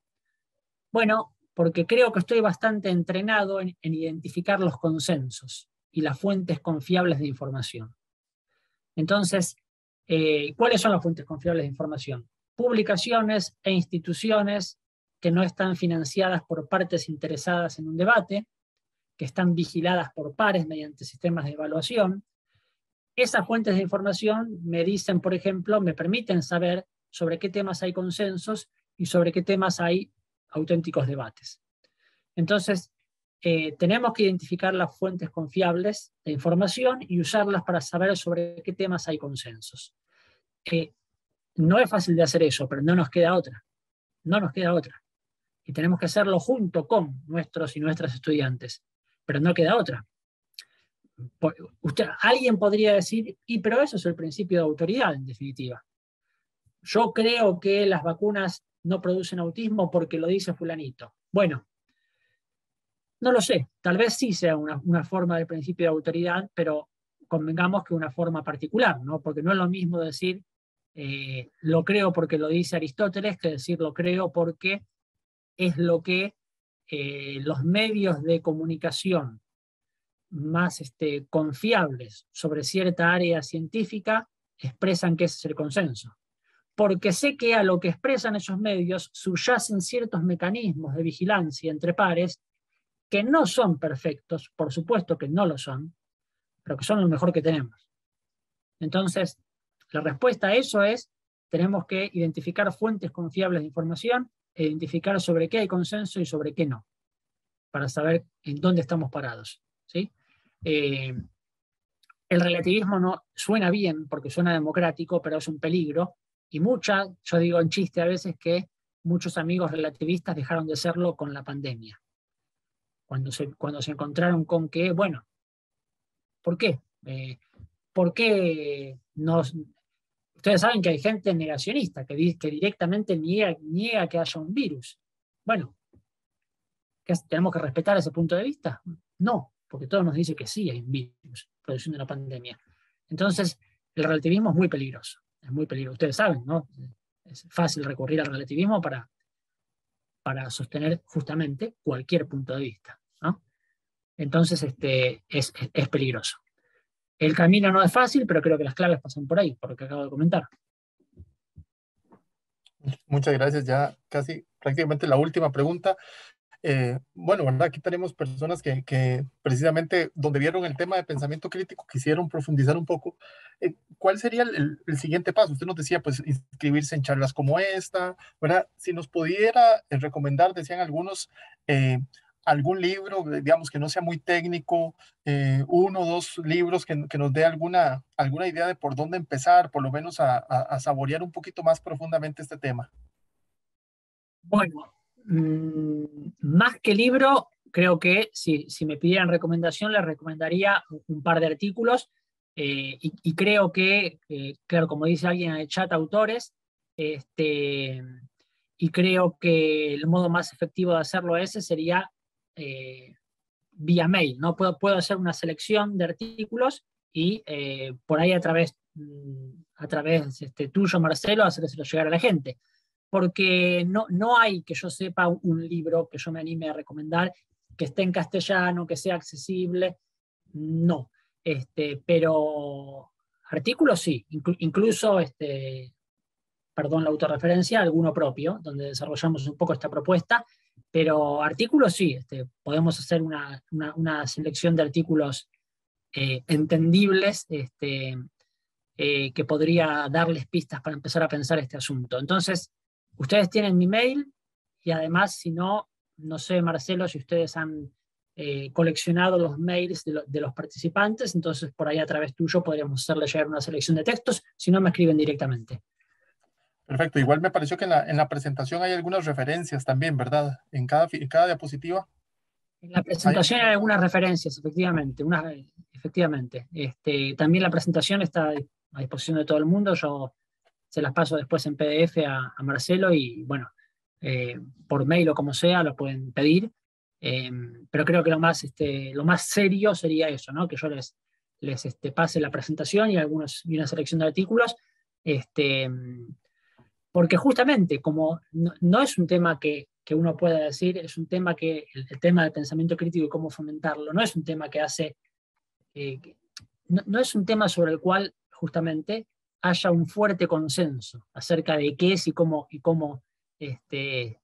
Bueno, porque creo que estoy bastante entrenado en, identificar los consensos y las fuentes confiables de información. Entonces, eh, ¿cuáles son las fuentes confiables de información? Publicaciones e instituciones que no están financiadas por partes interesadas en un debate, que están vigiladas por pares mediante sistemas de evaluación, esas fuentes de información me dicen, por ejemplo, me permiten saber sobre qué temas hay consensos y sobre qué temas hay auténticos debates. Entonces, eh, tenemos que identificar las fuentes confiables de información y usarlas para saber sobre qué temas hay consensos. Eh, no es fácil de hacer eso, pero no nos queda otra. No nos queda otra. Y tenemos que hacerlo junto con nuestros y nuestras estudiantes, pero no queda otra usted, alguien podría decir, y pero eso es el principio de autoridad, en definitiva. Yo creo que las vacunas no producen autismo porque lo dice fulanito. Bueno, no lo sé, tal vez sí sea una, forma del principio de autoridad, pero convengamos que una forma particular, ¿no? Porque no es lo mismo decir eh, lo creo porque lo dice Aristóteles que decir lo creo porque es lo que eh, los medios de comunicación más este, confiables sobre cierta área científica expresan que es el consenso. Porque sé que a lo que expresan esos medios subyacen ciertos mecanismos de vigilancia entre pares que no son perfectos, por supuesto que no lo son, pero que son lo mejor que tenemos. Entonces, la respuesta a eso es, tenemos que identificar fuentes confiables de información identificar sobre qué hay consenso y sobre qué no para saber en dónde estamos parados. ¿sí? Eh, el relativismo no suena bien porque suena democrático, pero es un peligro. Y mucha, yo digo en chiste a veces que muchos amigos relativistas dejaron de serlo con la pandemia. Cuando se, cuando se encontraron con que, bueno, ¿por qué? Eh, ¿Por qué nos... Ustedes saben que hay gente negacionista que, que directamente niega, niega que haya un virus. Bueno, ¿tenemos que respetar ese punto de vista? No, porque todos nos dice que sí hay un virus produciendo una pandemia. Entonces, el relativismo es muy peligroso, es muy peligroso. Ustedes saben, ¿no? Es fácil recurrir al relativismo para, para sostener justamente cualquier punto de vista, ¿no? Entonces, este, es, es peligroso. El camino no es fácil, pero creo que las claves pasan por ahí, por lo que acabo de comentar. Muchas gracias. Ya casi prácticamente la última pregunta. Eh, bueno, ¿verdad? Aquí tenemos personas que, que, precisamente donde vieron el tema de pensamiento crítico quisieron profundizar un poco. Eh, ¿Cuál sería el, siguiente paso? Usted nos decía, pues, inscribirse en charlas como esta, ¿verdad? Si nos pudiera eh, recomendar, decían algunos, algún libro, digamos, que no sea muy técnico, uno o dos libros que, que, nos dé alguna, alguna idea de por dónde empezar, por lo menos a, a, a saborear un poquito más profundamente este tema. Bueno, Mm, más que libro, creo que si, me pidieran recomendación, les recomendaría un par de artículos eh, y, creo que, eh, claro, como dice alguien en el chat, autores, este, y creo que el modo más efectivo de hacerlo ese sería eh, vía mail, ¿no? Puedo, puedo hacer una selección de artículos y por ahí a través, mm, a través este, tuyo, Marcelo, hacérselo llegar a la gente porque no, no hay que yo sepa un libro que yo me anime a recomendar que esté en castellano, que sea accesible, no. Este, pero artículos sí, incluso, este, perdón la autorreferencia, alguno propio, donde desarrollamos un poco esta propuesta, pero artículos sí, este, podemos hacer una, una, selección de artículos eh, entendibles este, eh, que podría darles pistas para empezar a pensar este asunto. Entonces, Ustedes tienen mi mail y además, si no, no sé, Marcelo, si ustedes han eh, coleccionado los mails de, los participantes, entonces por ahí a través tuyo podríamos hacerle llegar una selección de textos, si no me escriben directamente. Perfecto, igual me pareció que en la, presentación hay algunas referencias también, ¿verdad? En cada, en cada diapositiva. En la presentación hay, algunas referencias, efectivamente, efectivamente. Este, también la presentación está a disposición de todo el mundo, yo se las paso después en PDF a, Marcelo y bueno, eh, por mail o como sea, lo pueden pedir. Eh, pero creo que lo más, este, lo más serio sería eso, ¿no? que yo les, les este, pase la presentación y, algunos, y una selección de artículos, este, porque justamente como no, es un tema que, que, uno pueda decir, es un tema que, el, tema del pensamiento crítico y cómo fomentarlo, no es un tema que hace, eh, no, no, es un tema sobre el cual justamente haya un fuerte consenso acerca de qué es y cómo, y cómo, este,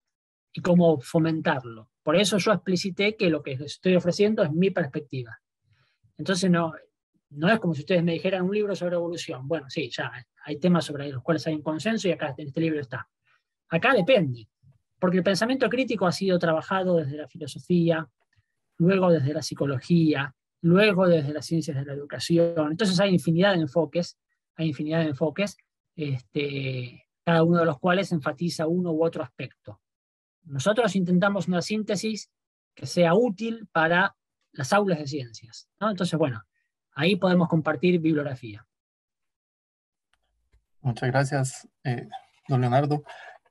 y cómo fomentarlo. Por eso yo explicité que lo que estoy ofreciendo es mi perspectiva. Entonces no, no es como si ustedes me dijeran un libro sobre evolución. Bueno, sí, ya hay temas sobre los cuales hay un consenso y acá en este libro está. Acá depende, porque el pensamiento crítico ha sido trabajado desde la filosofía, luego desde la psicología, luego desde las ciencias de la educación. Entonces hay infinidad de enfoques hay infinidad de enfoques, este, cada uno de los cuales enfatiza uno u otro aspecto. Nosotros intentamos una síntesis que sea útil para las aulas de ciencias. Entonces, bueno, ahí podemos compartir bibliografía. Muchas gracias, eh, don Leonardo.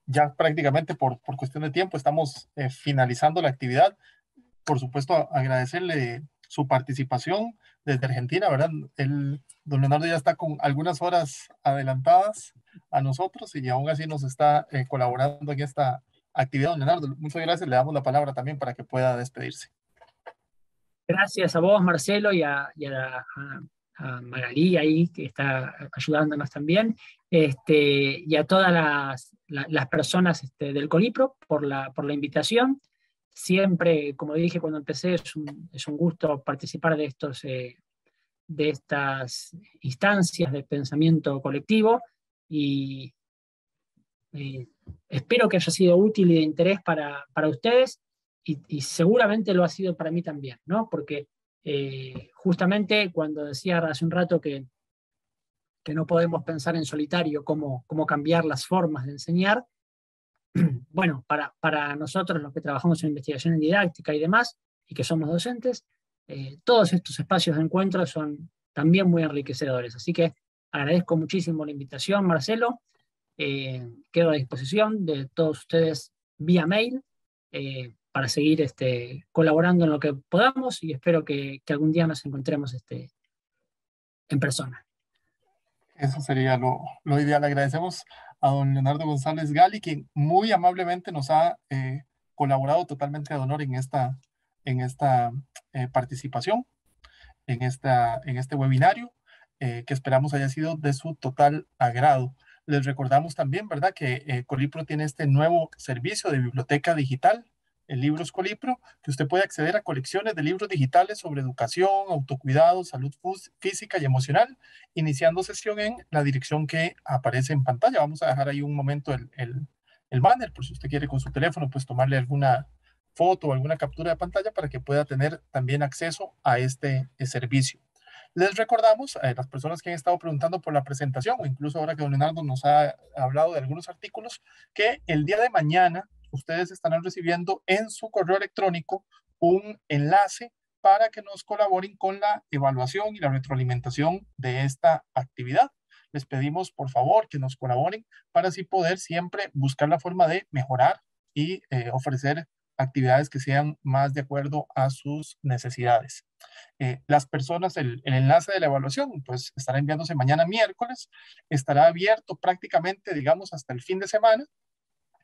Ya prácticamente por, por cuestión de tiempo estamos eh, finalizando la actividad. Por supuesto, agradecerle su participación desde Argentina, ¿verdad? El, don Leonardo ya está con algunas horas adelantadas a nosotros y aún así nos está eh, colaborando en esta actividad. Don Leonardo, muchas gracias. Le damos la palabra también para que pueda despedirse. Gracias a vos, Marcelo, y a, Magalí ahí, que está ayudándonos también, este, y a todas las, personas este, del Colipro por la, por la invitación. Siempre, como dije cuando empecé, es un, es un gusto participar de, estos, eh, de estas instancias de pensamiento colectivo y eh, espero que haya sido útil y de interés para, para ustedes y, seguramente lo ha sido para mí también, ¿no? Porque eh, justamente cuando decía hace un rato que, que no podemos pensar en solitario cómo, cómo cambiar las formas de enseñar, bueno, para, para nosotros los que trabajamos en investigación en didáctica y demás, y que somos docentes, eh, todos estos espacios de encuentro son también muy enriquecedores. Así que agradezco muchísimo la invitación, Marcelo. Eh, quedo a disposición de todos ustedes vía mail eh, para seguir este, colaborando en lo que podamos y espero que, algún día nos encontremos este, en persona. Eso sería lo, lo, ideal. Agradecemos a don Leonardo González Gali, quien muy amablemente nos ha eh, colaborado totalmente de honor en esta, en esta eh, participación, en, esta, en este webinario, que esperamos haya sido de su total agrado. Les recordamos también, ¿verdad?, que Colipro tiene este nuevo servicio de biblioteca digital el libro Colipro, que usted puede acceder a colecciones de libros digitales sobre educación, autocuidado, salud física y emocional, iniciando sesión en la dirección que aparece en pantalla. Vamos a dejar ahí un momento el, el, banner, por si usted quiere con su teléfono, pues tomarle alguna foto o alguna captura de pantalla para que pueda tener también acceso a este servicio. Les recordamos a las personas que han estado preguntando por la presentación o incluso ahora que don Leonardo nos ha hablado de algunos artículos, que el día de mañana ustedes estarán recibiendo en su correo electrónico un enlace para que nos colaboren con la evaluación y la retroalimentación de esta actividad. Les pedimos, por favor, que nos colaboren para así poder siempre buscar la forma de mejorar y eh, ofrecer actividades que sean más de acuerdo a sus necesidades. Eh, las personas, el, el, enlace de la evaluación, pues estará enviándose mañana miércoles, estará abierto prácticamente, digamos, hasta el fin de semana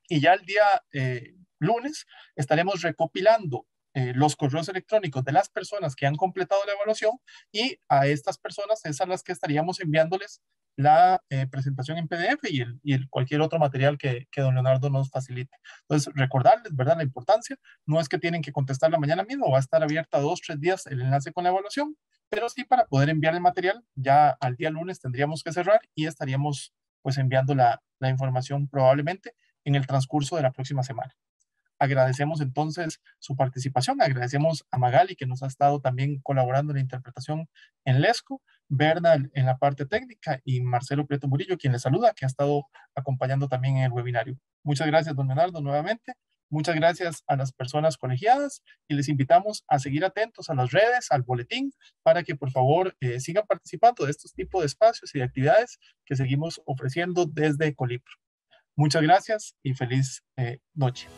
y ya el día eh, lunes estaremos recopilando eh, los correos electrónicos de las personas que han completado la evaluación y a estas personas es a las que estaríamos enviándoles la eh, presentación en PDF y, el, cualquier otro material que, que, don Leonardo nos facilite. Entonces, recordarles, ¿verdad? La importancia no es que tienen que contestar la mañana mismo, va a estar abierta dos, tres días el enlace con la evaluación, pero sí para poder enviar el material, ya al día lunes tendríamos que cerrar y estaríamos pues enviando la, la información probablemente en el transcurso de la próxima semana. Agradecemos entonces su participación, agradecemos a Magali que nos ha estado también colaborando en la interpretación en Lesco, Berna en la parte técnica y Marcelo Prieto Murillo quien le saluda, que ha estado acompañando también en el webinario. Muchas gracias, don Leonardo, nuevamente. Muchas gracias a las personas colegiadas y les invitamos a seguir atentos a las redes, al boletín, para que por favor eh, sigan participando de estos tipos de espacios y de actividades que seguimos ofreciendo desde Colipro. Muchas gracias y feliz eh, noche.